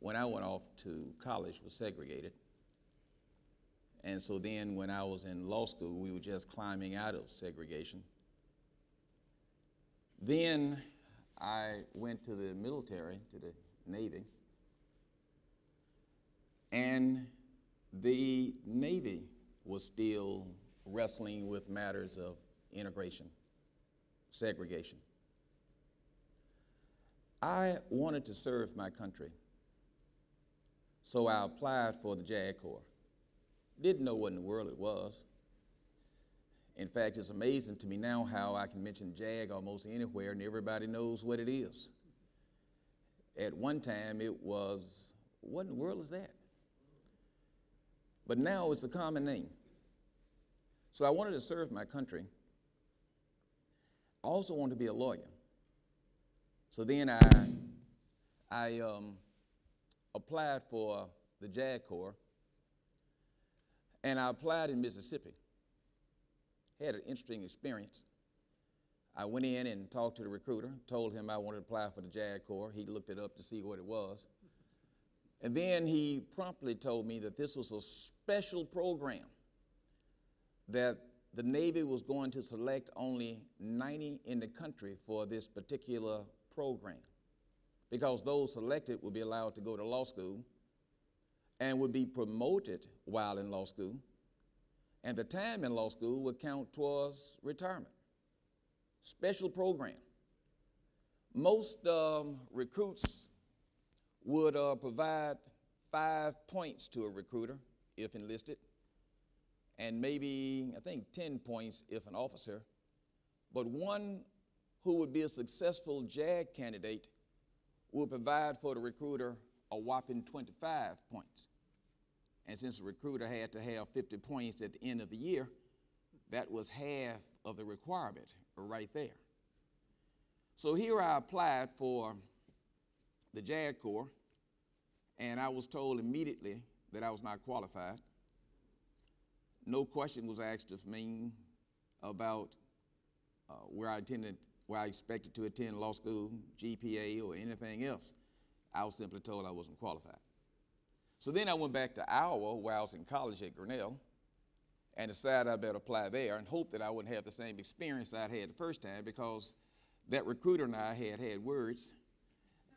when I went off to college, was segregated. And so then, when I was in law school, we were just climbing out of segregation. Then I went to the military, to the Navy, and the Navy was still wrestling with matters of integration, segregation. I wanted to serve my country, so I applied for the JAG Corps. Didn't know what in the world it was. In fact, it's amazing to me now how I can mention JAG almost anywhere and everybody knows what it is. At one time, it was, what in the world is that? But now it's a common name. So I wanted to serve my country. I also wanted to be a lawyer. So then I, I um, applied for the JAG Corps, and I applied in Mississippi had an interesting experience. I went in and talked to the recruiter, told him I wanted to apply for the JAG Corps. He looked it up to see what it was. And then he promptly told me that this was a special program, that the Navy was going to select only 90 in the country for this particular program, because those selected would be allowed to go to law school and would be promoted while in law school and the time in law school would count towards retirement. Special program. Most um, recruits would uh, provide five points to a recruiter if enlisted, and maybe, I think, 10 points if an officer. But one who would be a successful JAG candidate would provide for the recruiter a whopping 25 points. And since the recruiter had to have 50 points at the end of the year, that was half of the requirement right there. So here I applied for the JAG Corps, and I was told immediately that I was not qualified. No question was asked of me about uh, where I attended, where I expected to attend law school, GPA, or anything else. I was simply told I wasn't qualified. So then I went back to Iowa, where I was in college at Grinnell, and decided I better apply there and hope that I wouldn't have the same experience I'd had the first time because that recruiter and I had had words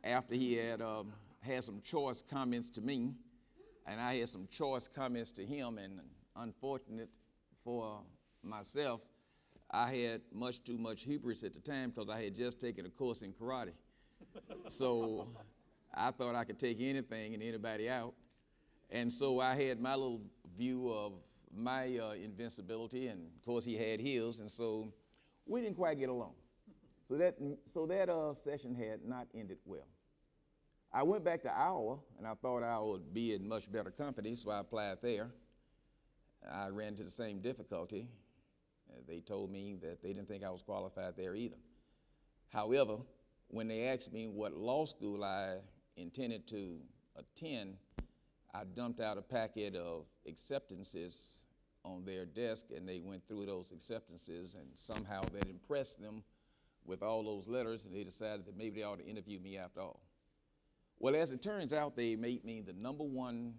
after he had um, had some choice comments to me, and I had some choice comments to him, and unfortunate for myself, I had much too much hubris at the time because I had just taken a course in karate. so I thought I could take anything and anybody out. And so I had my little view of my uh, invincibility, and of course he had his, and so we didn't quite get along. So that, so that uh, session had not ended well. I went back to Iowa, and I thought I would be in much better company, so I applied there. I ran into the same difficulty. Uh, They told me that they didn't think I was qualified there either. However, when they asked me what law school I intended to attend, I dumped out a packet of acceptances on their desk, and they went through those acceptances, and somehow that impressed them with all those letters, and they decided that maybe they ought to interview me after all. Well, as it turns out, they made me the number one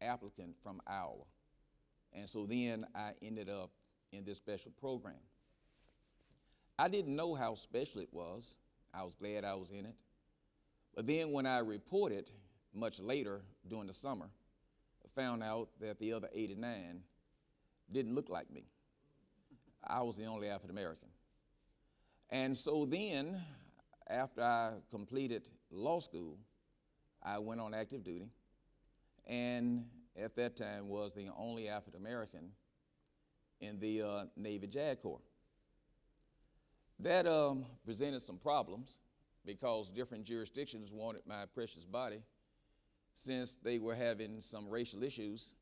applicant from Iowa. And so then I ended up in this special program. I didn't know how special it was. I was glad I was in it. But then when I reported much later during the summer, I found out that the other 89 didn't look like me. I was the only African American. And so then, after I completed law school, I went on active duty, and at that time was the only African American in the uh, Navy JAG Corps. That um, presented some problems because different jurisdictions wanted my precious body since they were having some racial issues.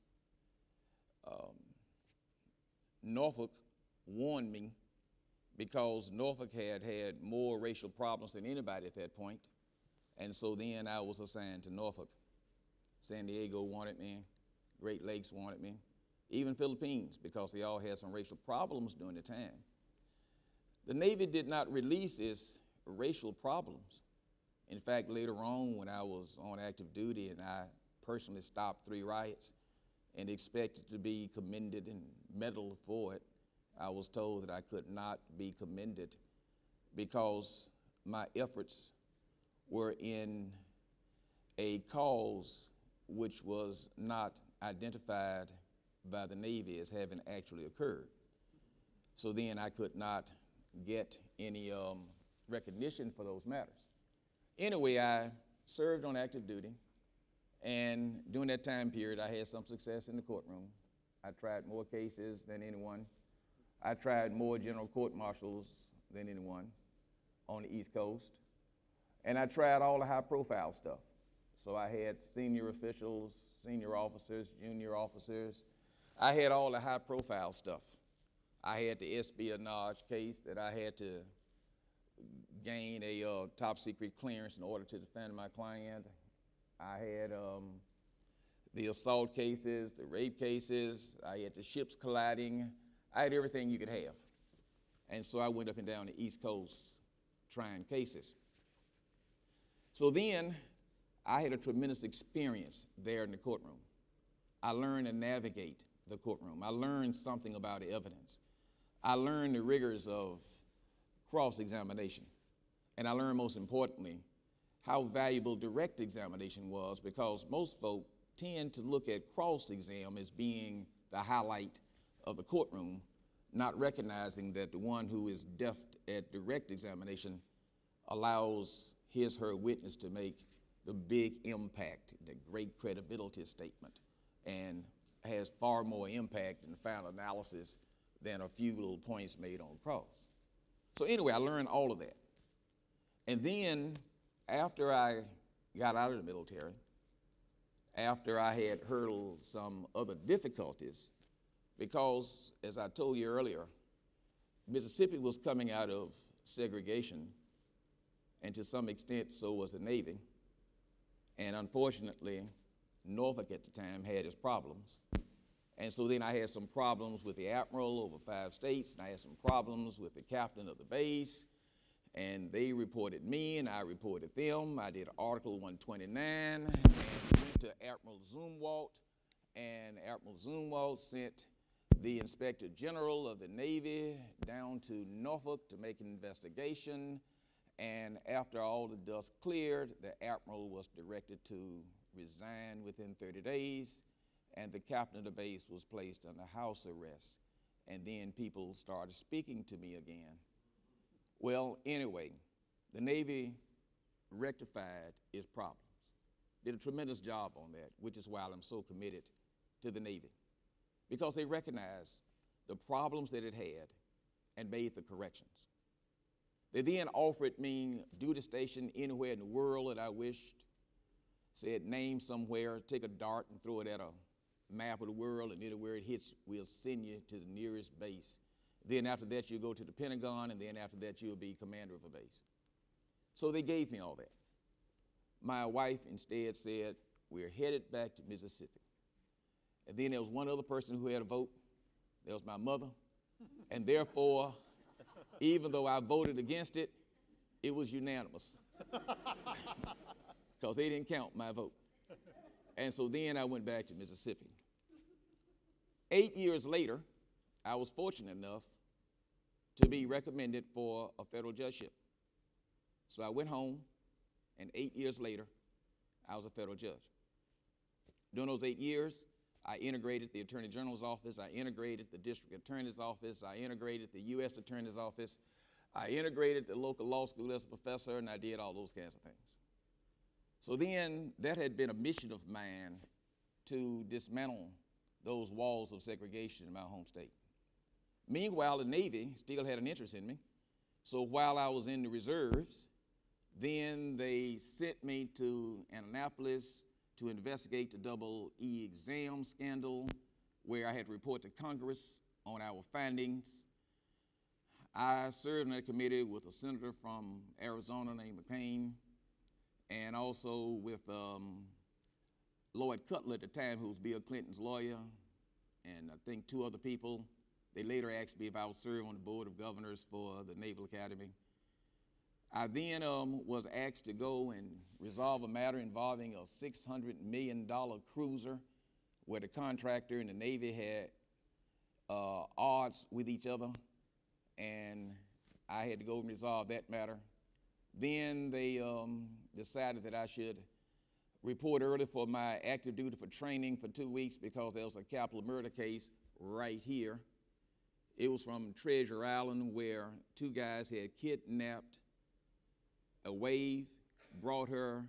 Um, Norfolk warned me because Norfolk had had more racial problems than anybody at that point. And so then I was assigned to Norfolk. San Diego wanted me, Great Lakes wanted me, even Philippines, because they all had some racial problems during the time. The Navy did not release its racial problems. In fact, later on, when I was on active duty and I personally stopped three riots and expected to be commended and medaled for it, I was told that I could not be commended because my efforts were in a cause which was not identified by the Navy as having actually occurred. So then I could not get any um, recognition for those matters. Anyway, I served on active duty, and during that time period, I had some success in the courtroom. I tried more cases than anyone. I tried more general court martials than anyone on the East Coast. And I tried all the high profile stuff. So I had senior officials, senior officers, junior officers. I had all the high profile stuff. I had the espionage case that I had to gain a uh, top secret clearance in order to defend my client. I had um, the assault cases, the rape cases, I had the ships colliding. I had everything you could have. And so I went up and down the East Coast trying cases. So then I had a tremendous experience there in the courtroom. I learned to navigate the courtroom. I learned something about evidence. I learned the rigors of cross examination. And I learned most importantly how valuable direct examination was because most folk tend to look at cross exam as being the highlight of the courtroom, not recognizing that the one who is deft at direct examination allows his her witness to make the big impact, the great credibility statement, and has far more impact in the final analysis than a few little points made on cross. So anyway, I learned all of that. And then after I got out of the military, after I had hurdled some other difficulties, because as I told you earlier, Mississippi was coming out of segregation, and to some extent, so was the Navy. And unfortunately, Norfolk at the time had its problems. And so then I had some problems with the admiral over five states, and I had some problems with the captain of the base. And they reported me, and I reported them. I did Article 129, and went to Admiral Zumwalt, and Admiral Zumwalt sent the Inspector General of the Navy down to Norfolk to make an investigation. And after all the dust cleared, the admiral was directed to resign within 30 days, and the captain of the base was placed under house arrest. And then people started speaking to me again. Well, anyway, the Navy rectified its problems. did a tremendous job on that, which is why I'm so committed to the Navy. Because they recognized the problems that it had and made the corrections. They then offered me duty station anywhere in the world that I wished. Said, name somewhere, take a dart and throw it at a map of the world, and anywhere it hits, we'll send you to the nearest base. Then after that, you'll go to the Pentagon, and then after that, you'll be commander of a base. So they gave me all that. My wife instead said, We're headed back to Mississippi. And then there was one other person who had a vote. There was my mother. And therefore, even though I voted against it, it was unanimous. (laughs) Because they didn't count my vote. And so then I went back to Mississippi. Eight years later, I was fortunate enough to be recommended for a federal judgeship. So I went home, and eight years later, I was a federal judge. During those eight years, I integrated the Attorney General's office, I integrated the District Attorney's office, I integrated the U.S. Attorney's office, I integrated the local law school as a professor, and I did all those kinds of things. So then, that had been a mission of mine to dismantle those walls of segregation in my home state. Meanwhile, the Navy still had an interest in me. So while I was in the reserves, then they sent me to Annapolis to investigate the double E exam scandal, where I had to report to Congress on our findings. I served in that committee with a senator from Arizona named McCain, and also with um, Lloyd Cutler at the time, who was Bill Clinton's lawyer, and I think two other people. They later asked me if I would serve on the board of governors for the Naval Academy. I then um, was asked to go and resolve a matter involving a $600 million cruiser where the contractor and the Navy had uh, odds with each other, and I had to go and resolve that matter. Then they um, decided that I should report early for my active duty for training for two weeks because there was a capital murder case right here. It was from Treasure Island where two guys had kidnapped a wave, brought her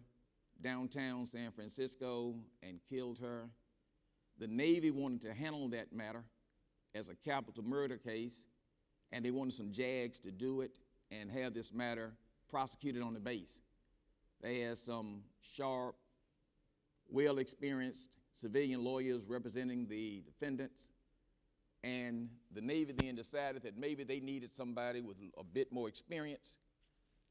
downtown San Francisco, and killed her. The Navy wanted to handle that matter as a capital murder case, and they wanted some JAGs to do it and have this matter prosecuted on the base. They had some sharp, well experienced civilian lawyers representing the defendants. And the Navy then decided that maybe they needed somebody with a bit more experience.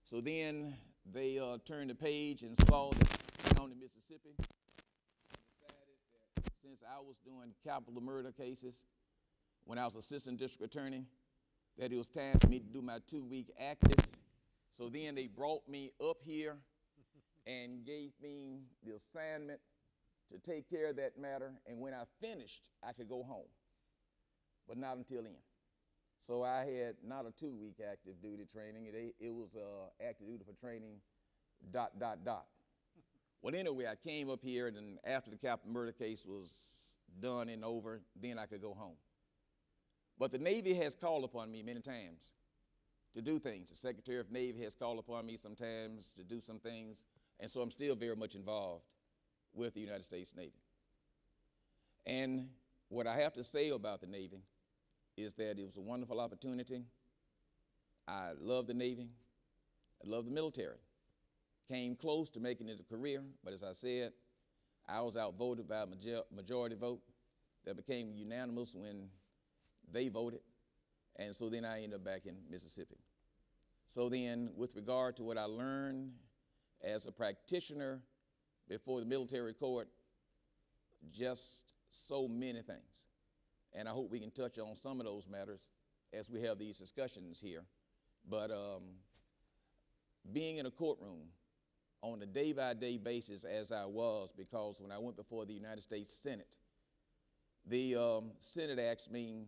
So then they uh, turned the page and saw that down in Mississippi. Since I was doing capital murder cases when I was assistant district attorney, that it was time for me to do my two week active. So then they brought me up here and gave me the assignment to take care of that matter. And when I finished, I could go home, but not until then. So I had not a two week active duty training, it, it was uh, active duty for training, dot, dot, dot. well, anyway, I came up here, and then after the Captain murder case was done and over, then I could go home. But the Navy has called upon me many times to do things. The Secretary of Navy has called upon me sometimes to do some things, and so I'm still very much involved with the United States Navy. And what I have to say about the Navy is that it was a wonderful opportunity. I love the Navy. I love the military. Came close to making it a career, but as I said, I was outvoted by a major- majority vote that became unanimous when they voted. And so then I ended up back in Mississippi. So then, with regard to what I learned as a practitioner before the military court, just so many things. And I hope we can touch on some of those matters as we have these discussions here. But um, being in a courtroom on a day by day basis, as I was, because when I went before the United States Senate, the um, Senate asked me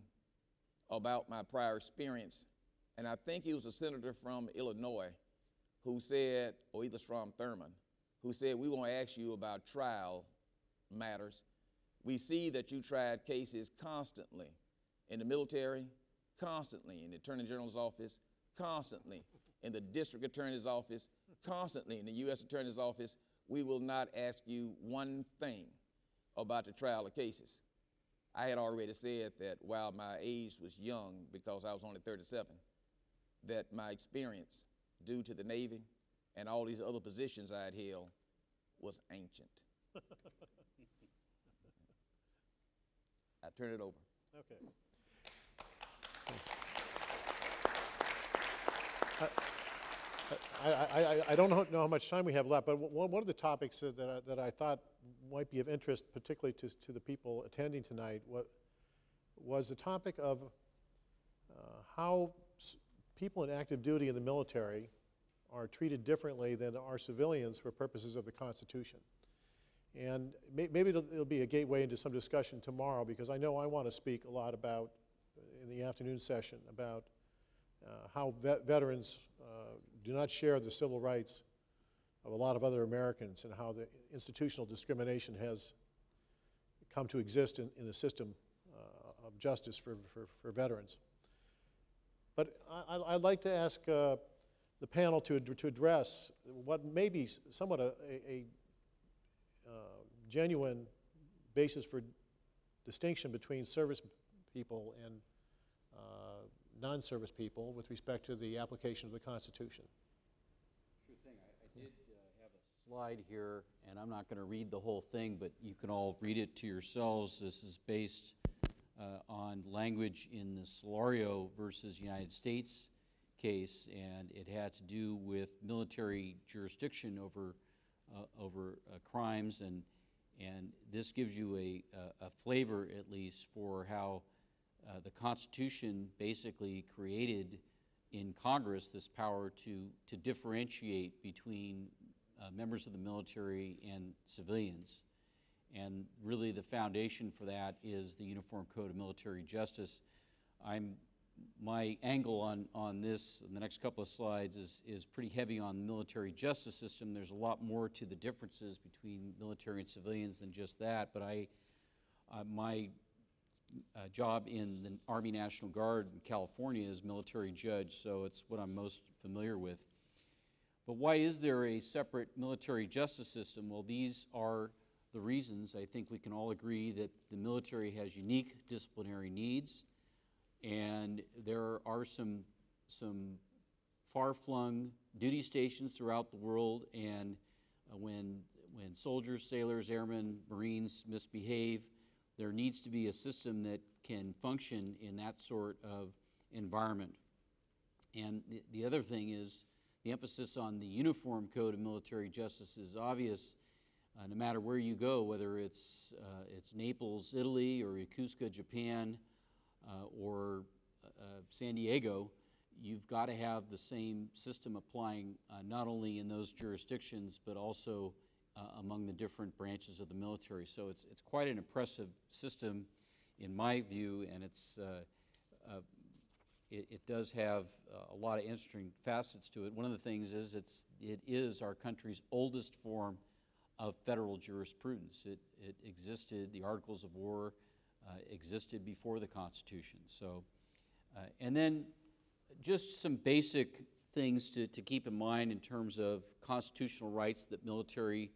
about my prior experience, and I think he was a senator from Illinois who said, or either Strom Thurmond, who said, We want to ask you about trial matters we see that you tried cases constantly in the military, constantly in the Attorney General's office, constantly in the District Attorney's office, constantly in the U.S. Attorney's office. we will not ask you one thing about the trial of cases. I had already said that while my age was young, because I was only 37, that my experience due to the Navy and all these other positions I had held was ancient. (laughs) I turn it over. Okay. I, I, I, I don't know know how much time we have left, but one, one of the topics that I, that I thought might be of interest, particularly to, to the people attending tonight, was, was the topic of uh, how s- people in active duty in the military are treated differently than our civilians for purposes of the Constitution. And may, maybe it'll, it'll be a gateway into some discussion tomorrow, because I know I want to speak a lot about, in the afternoon session, about uh, how vet- veterans uh, do not share the civil rights of a lot of other Americans, and how the institutional discrimination has come to exist in, in the system uh, of justice for, for, for veterans. But I, I'd like to ask uh, the panel to, to address what may be somewhat a, a, genuine basis for distinction between service people and uh, non-service people with respect to the application of the Constitution. Sure thing. I, I did uh, have a slide here, and I'm not going to read the whole thing, but you can all read it to yourselves. This is based uh, on language in the Solorio versus United States case, and it had to do with military jurisdiction over, uh, over uh, crimes, and, and this gives you a, a- a flavor, at least, for how uh, the Constitution basically created in Congress this power to, to differentiate between uh, members of the military and civilians. And really, the foundation for that is the Uniform Code of Military Justice. I'm, my angle on, on this, in the next couple of slides, is, is pretty heavy on the military justice system. There's a lot more to the differences between military and civilians than just that, but I, uh, my uh, job in the Army National Guard in California is military judge, so it's what I'm most familiar with. But why is there a separate military justice system? Well, these are the reasons. I think we can all agree that the military has unique disciplinary needs, and there are some, some far-flung duty stations throughout the world, and uh, when, when soldiers, sailors, airmen, Marines misbehave, there needs to be a system that can function in that sort of environment. And the, the other thing is the emphasis on the Uniform Code of Military Justice is obvious. Uh, no matter where you go, whether it's, uh, it's Naples, Italy, or Yokosuka, Japan, or uh, San Diego, you've got to have the same system applying uh, not only in those jurisdictions, but also uh, among the different branches of the military. So it's, it's quite an impressive system in my view, and it's, uh, uh, it, it does have uh, a lot of interesting facets to it. One of the things is it's, it is our country's oldest form of federal jurisprudence. It, it existed, the Articles of War uh, existed before the Constitution. So, uh, and then just some basic things to, to keep in mind in terms of constitutional rights that military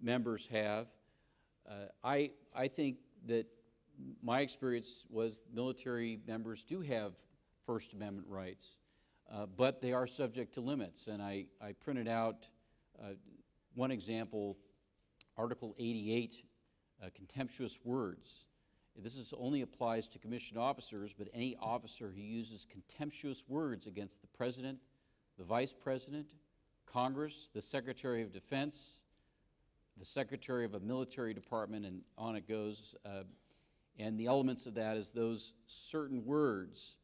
members have. Uh, I, I think that my experience was military members do have First Amendment rights, uh, but they are subject to limits. And I, I printed out uh, one example, Article 88, uh, contemptuous words. This is only applies to commissioned officers, but any officer who uses contemptuous words against the President, the Vice President, Congress, the Secretary of Defense, the Secretary of a military department, and on it goes. Uh, and the elements of that is those certain words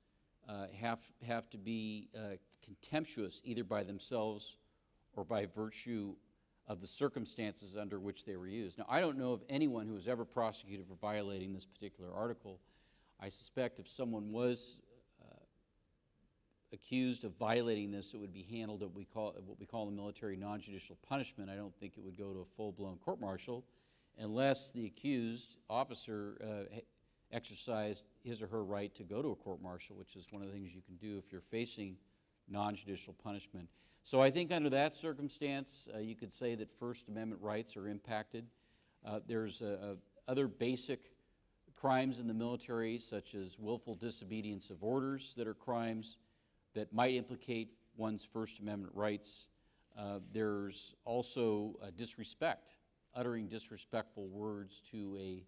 uh, have, have to be uh, contemptuous either by themselves or by virtue of the circumstances under which they were used. Now, I don't know of anyone who was ever prosecuted for violating this particular article. I suspect if someone was uh, accused of violating this, it would be handled at what we call, what we call a military non-judicial punishment. I don't think it would go to a full-blown court-martial unless the accused officer uh, exercised his or her right to go to a court-martial, which is one of the things you can do if you're facing non-judicial punishment. So I think under that circumstance, uh, you could say that First Amendment rights are impacted. Uh, there's uh, uh, other basic crimes in the military, such as willful disobedience of orders, that are crimes that might implicate one's First Amendment rights. Uh, there's also disrespect, uttering disrespectful words to a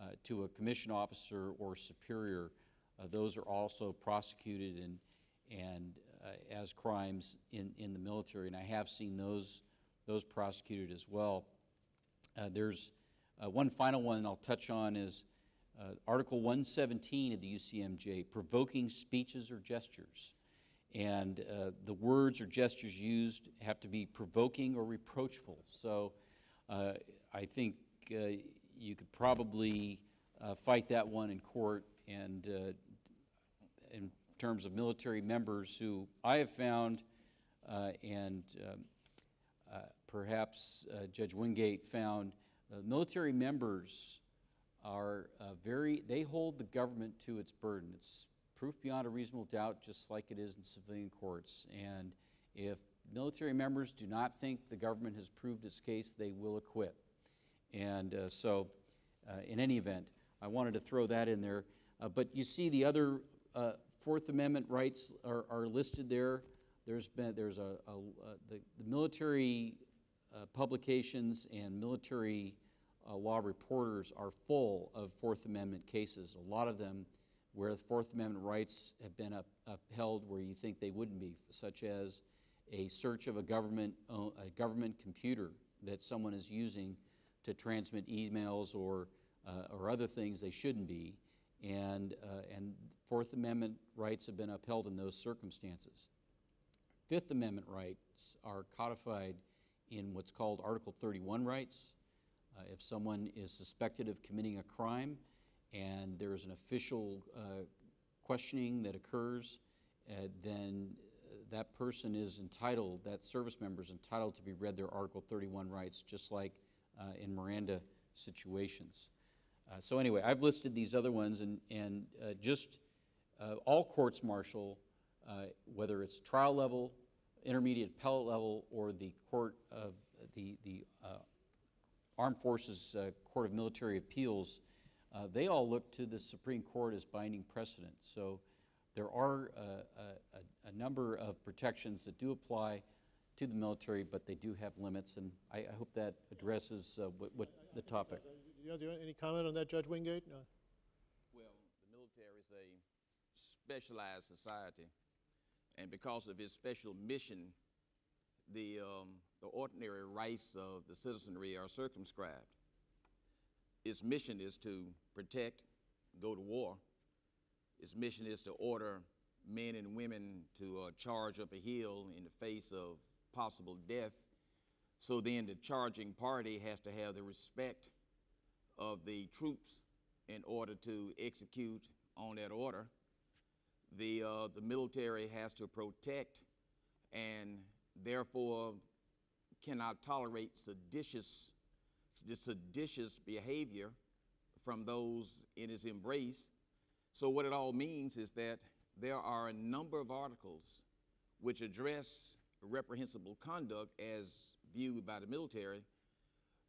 uh, to a commission officer or superior. Uh, those are also prosecuted and and as crimes in, in the military, and I have seen those those prosecuted as well. Uh, there's uh, one final one I'll touch on is uh, Article 117 of the UCMJ, provoking speeches or gestures. And uh, the words or gestures used have to be provoking or reproachful. So uh, I think uh, you could probably uh, fight that one in court and uh, in terms of military members who I have found uh, and um, uh, perhaps uh, Judge Wingate found uh, military members are uh, very, they hold the government to its burden. It's proof beyond a reasonable doubt, just like it is in civilian courts. And if military members do not think the government has proved its case, they will acquit. And uh, so, uh, in any event, I wanted to throw that in there. Uh, but you see, the other Fourth Amendment rights are, are listed there. There's been there's a, a, uh, the, the military uh, publications and military uh, law reporters are full of Fourth Amendment cases. A lot of them where the Fourth Amendment rights have been up, upheld where you think they wouldn't be, such as a search of a government uh, a government computer that someone is using to transmit emails or uh, or other things they shouldn't be, and uh, and Fourth Amendment rights have been upheld in those circumstances. Fifth Amendment rights are codified in what's called Article 31 rights. Uh, if someone is suspected of committing a crime and there is an official uh, questioning that occurs, uh, then uh, that person is entitled, that service member is entitled to be read their Article 31 rights, just like uh, in Miranda situations. Uh, so anyway, I've listed these other ones, and, and uh, just uh, all courts martial, uh, whether it's trial level, intermediate appellate level, or the court of the, the uh, Armed Forces uh, Court of Military Appeals, they all look to the Supreme Court as binding precedent. So there are a, a, number of protections that do apply to the military, but they do have limits, and I, I hope that addresses what, what the topic. You any comment on that, Judge Wingate? No? Well, the military is a specialized society, and because of its special mission, the, um, the ordinary rights of the citizenry are circumscribed. Its mission is to protect, go to war. Its mission is to order men and women to uh, charge up a hill in the face of possible death. So then the charging party has to have the respect of the troops in order to execute on that order. The, uh, the military has to protect and therefore cannot tolerate seditious, seditious behavior from those in its embrace. So what it all means is that there are a number of articles which address reprehensible conduct as viewed by the military,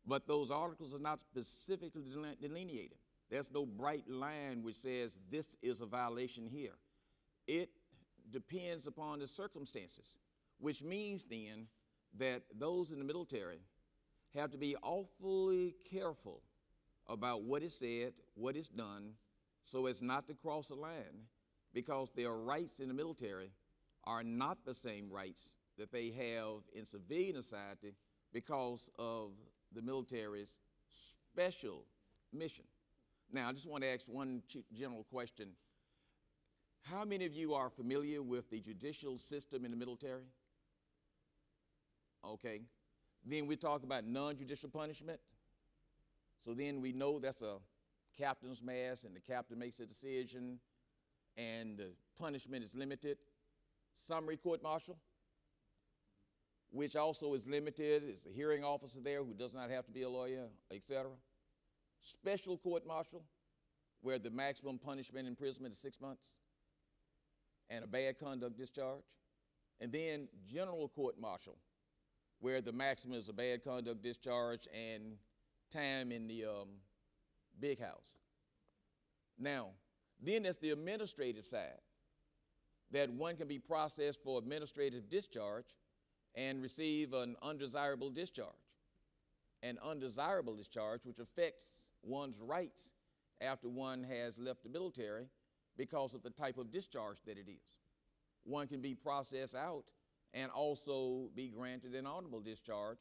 but those articles are not specifically delineated. There's no bright line which says this is a violation here. It depends upon the circumstances, which means then that those in the military have to be awfully careful about what is said, what is done, so as not to cross a line, because their rights in the military are not the same rights that they have in civilian society because of the military's special mission. Now, I just want to ask one general question. How many of you are familiar with the judicial system in the military? Okay. Then we talk about non judicial punishment. So then we know that's a captain's mast, and the captain makes a decision, and the punishment is limited. Summary court martial, which also is limited, is a hearing officer there who does not have to be a lawyer, etc. Special court martial, where the maximum punishment imprisonment is six months, and a bad conduct discharge. and then general court martial, where the maximum is a bad conduct discharge and time in the um, big house. Now, then there's the administrative side that one can be processed for administrative discharge and receive an undesirable discharge. An undesirable discharge, which affects one's rights after one has left the military because of the type of discharge that it is. One can be processed out and also be granted an honorable discharge,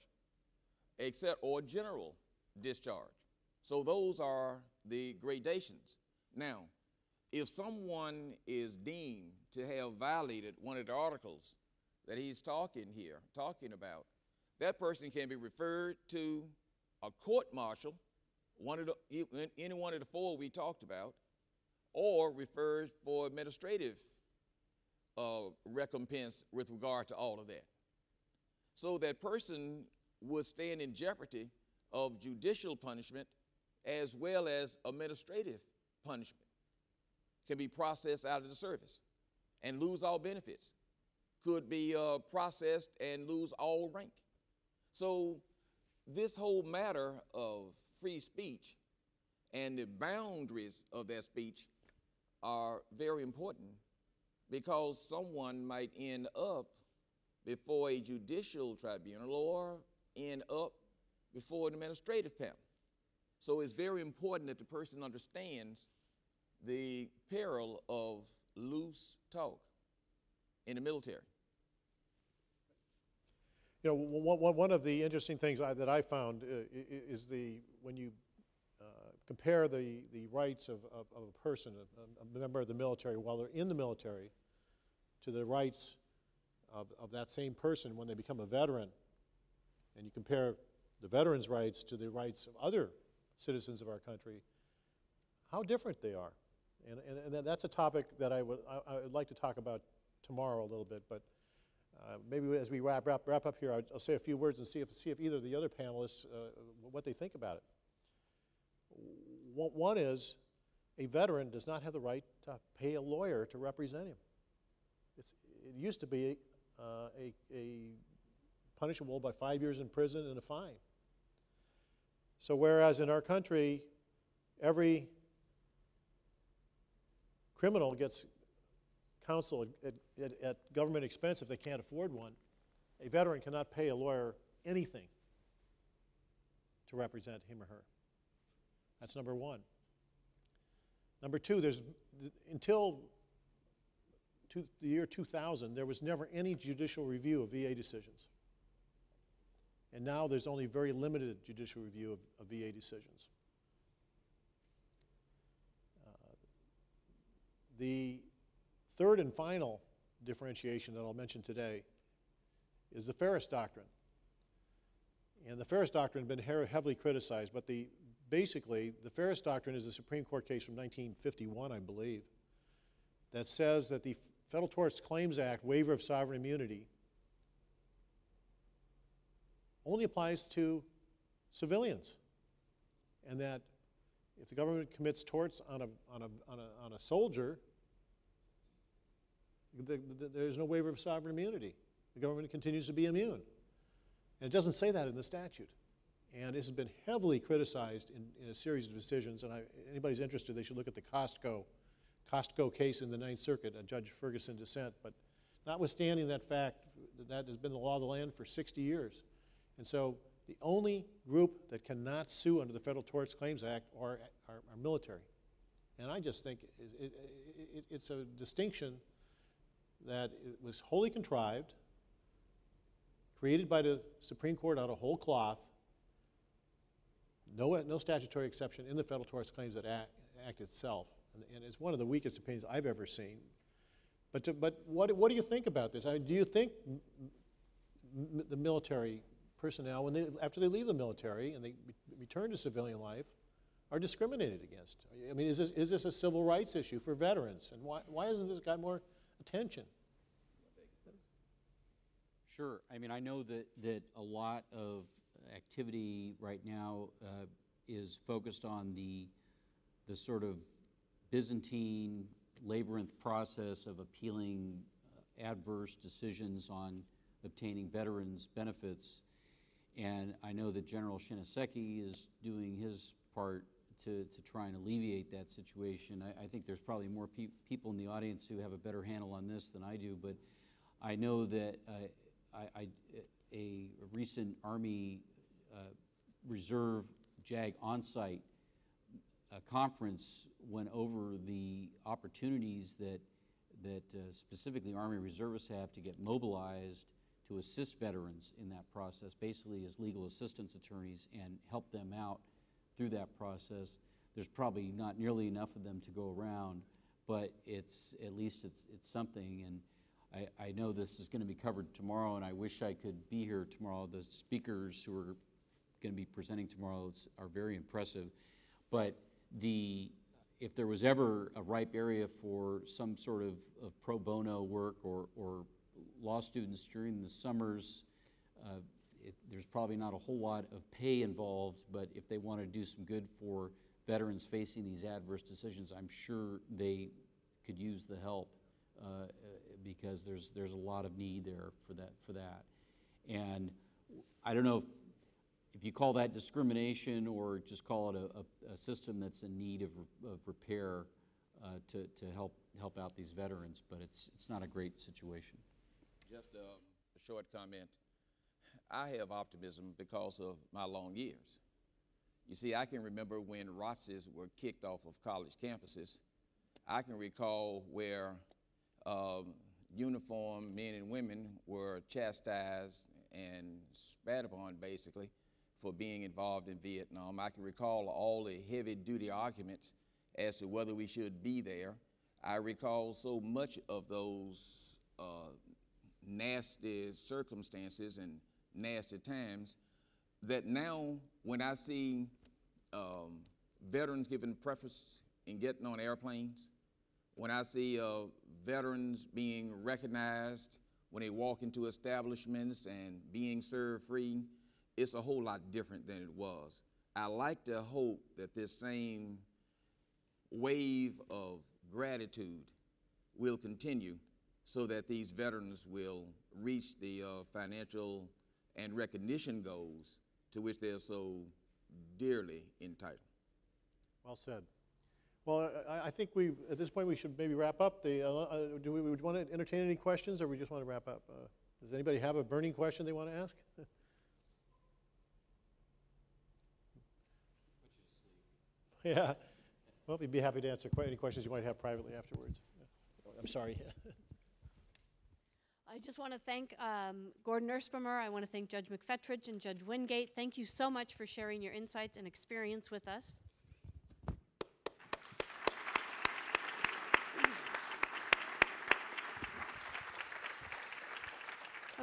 except or general discharge. So those are the gradations. Now, if someone is deemed to have violated one of the articles that he's talking here, talking about, that person can be referred to a court martial, one of the, any one of the four we talked about, or referred for administrative uh, recompense with regard to all of that. So that person would stand in jeopardy of judicial punishment as well as administrative punishment, can be processed out of the service and lose all benefits, could be uh, processed and lose all rank. So, this whole matter of free speech and the boundaries of that speech are very important because someone might end up before a judicial tribunal or end up before an administrative panel. So it's very important that the person understands the peril of loose talk in the military. You know, one, of the interesting things I, that I found uh, is the, when you uh, compare the, the rights of, of, of a person, a, a member of the military, while they're in the military, to the rights of, of that same person when they become a veteran, and you compare the veterans' rights to the rights of other citizens of our country, how different they are. And, and, and that's a topic that I would, I, I would like to talk about tomorrow a little bit, but uh, maybe as we wrap, wrap, wrap up here, I'll, I'll say a few words and see if, see if either of the other panelists, uh, what they think about it. One, is, a veteran does not have the right to pay a lawyer to represent him. It's, it used to be uh, a, a punishable by five years in prison and a fine. So whereas in our country, every criminal gets counsel at, at, at government expense if they can't afford one, a veteran cannot pay a lawyer anything to represent him or her. That's number one. Number two, there's, until the year 2000, there was never any judicial review of VA decisions. And now there's only very limited judicial review of, of VA decisions. Uh, the third and final differentiation that I'll mention today is the Feres Doctrine. And the Feres Doctrine has been he- heavily criticized, but the, basically, the Feres Doctrine is a Supreme Court case from 1951, I believe, that says that the Federal Tort Claims Act waiver of sovereign immunity only applies to civilians. And that if the government commits torts on a, on a, on a, on a soldier, the, the, there's no waiver of sovereign immunity. The government continues to be immune. And it doesn't say that in the statute. And this has been heavily criticized in, in a series of decisions. And I, anybody's interested, they should look at the Costo, Costo case in the Ninth Circuit, a Judge Ferguson dissent. But notwithstanding that fact, that has been the law of the land for 60 years. And so the only group that cannot sue under the Federal Tort Claims Act are, are, are military. And I just think it, it, it, it's a distinction that it was wholly contrived, created by the Supreme Court out of whole cloth, no, no statutory exception in the Federal Tort Claims Act, Act itself. And, and it's one of the weakest opinions I've ever seen. But, to, but what, what do you think about this? I mean, do you think the military personnel, when they, after they leave the military and they re- return to civilian life, are discriminated against? I mean, is this, is this a civil rights issue for veterans? And why, why hasn't this got more attention? Sure. I mean, I know that, that a lot of activity right now uh, is focused on the, the sort of Byzantine labyrinth process of appealing adverse decisions on obtaining veterans' benefits. And I know that General Shinseki is doing his part to, to try and alleviate that situation. I, I think there's probably more peop people in the audience who have a better handle on this than I do, but I know that uh, I, I, a recent Army uh, Reserve JAG on-site uh, conference went over the opportunities that, that uh, specifically Army Reservists have to get mobilized to assist veterans in that process, basically as legal assistance attorneys, and help them out through that process. There's probably not nearly enough of them to go around, but it's, at least it's, it's something. And I, I know this is going to be covered tomorrow, and I wish I could be here tomorrow. The speakers who are going to be presenting tomorrow are very impressive. But the, if there was ever a ripe area for some sort of, of pro bono work or, or law students during the summers, uh, it, there's probably not a whole lot of pay involved, but if they want to do some good for veterans facing these adverse decisions, I'm sure they could use the help uh, because there's, there's a lot of need there for that, for that. And I don't know if, if you call that discrimination or just call it a, a, a system that's in need of, of repair uh, to, to help, help out these veterans, but it's, it's not a great situation. Just um, a short comment. I have optimism because of my long years. You see, I can remember when ROTCs were kicked off of college campuses. I can recall where um, uniformed men and women were chastised and spat upon, basically, for being involved in Vietnam. I can recall all the heavy duty arguments as to whether we should be there. I recall so much of those uh, nasty circumstances and nasty times that now when I see um, veterans given preference in getting on airplanes, when I see uh, veterans being recognized when they walk into establishments and being served free, it's a whole lot different than it was. I like to hope that this same wave of gratitude will continue so that these veterans will reach the uh, financial and recognition goals to which they're so dearly entitled. Well said. Well, I, I think we, at this point, we should maybe wrap up. The, uh, uh, do we, would want to entertain any questions, or we just want to wrap up? Uh, Does anybody have a burning question they want to ask? (laughs) Yeah, well, we'd be happy to answer any questions you might have privately afterwards. I'm sorry. (laughs) I just want to thank um, Gordon Erspamer. I want to thank Judge McFetridge and Judge Wingate. Thank you so much for sharing your insights and experience with us.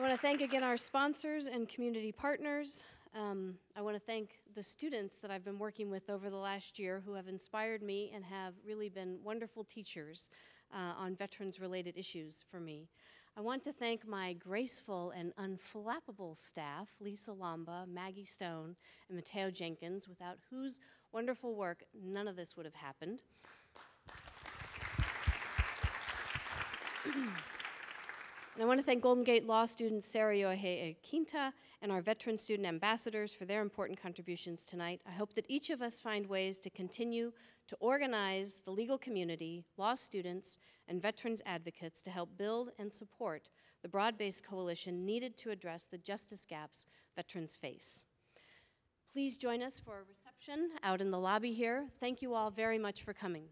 Want to thank again our sponsors and community partners. Um, I want to thank the students that I've been working with over the last year who have inspired me and have really been wonderful teachers uh, on veterans related issues for me. I want to thank my graceful and unflappable staff, Lisa Lamba, Maggie Stone, and Mateo Jenkins, without whose wonderful work none of this would have happened. (clears throat) And I want to thank Golden Gate Law student Sarah Yohei Quinta and our veteran student ambassadors for their important contributions tonight. I hope that each of us find ways to continue to organize the legal community, law students, and veterans advocates to help build and support the broad based coalition needed to address the justice gaps veterans face. Please join us for a reception out in the lobby here. Thank you all very much for coming.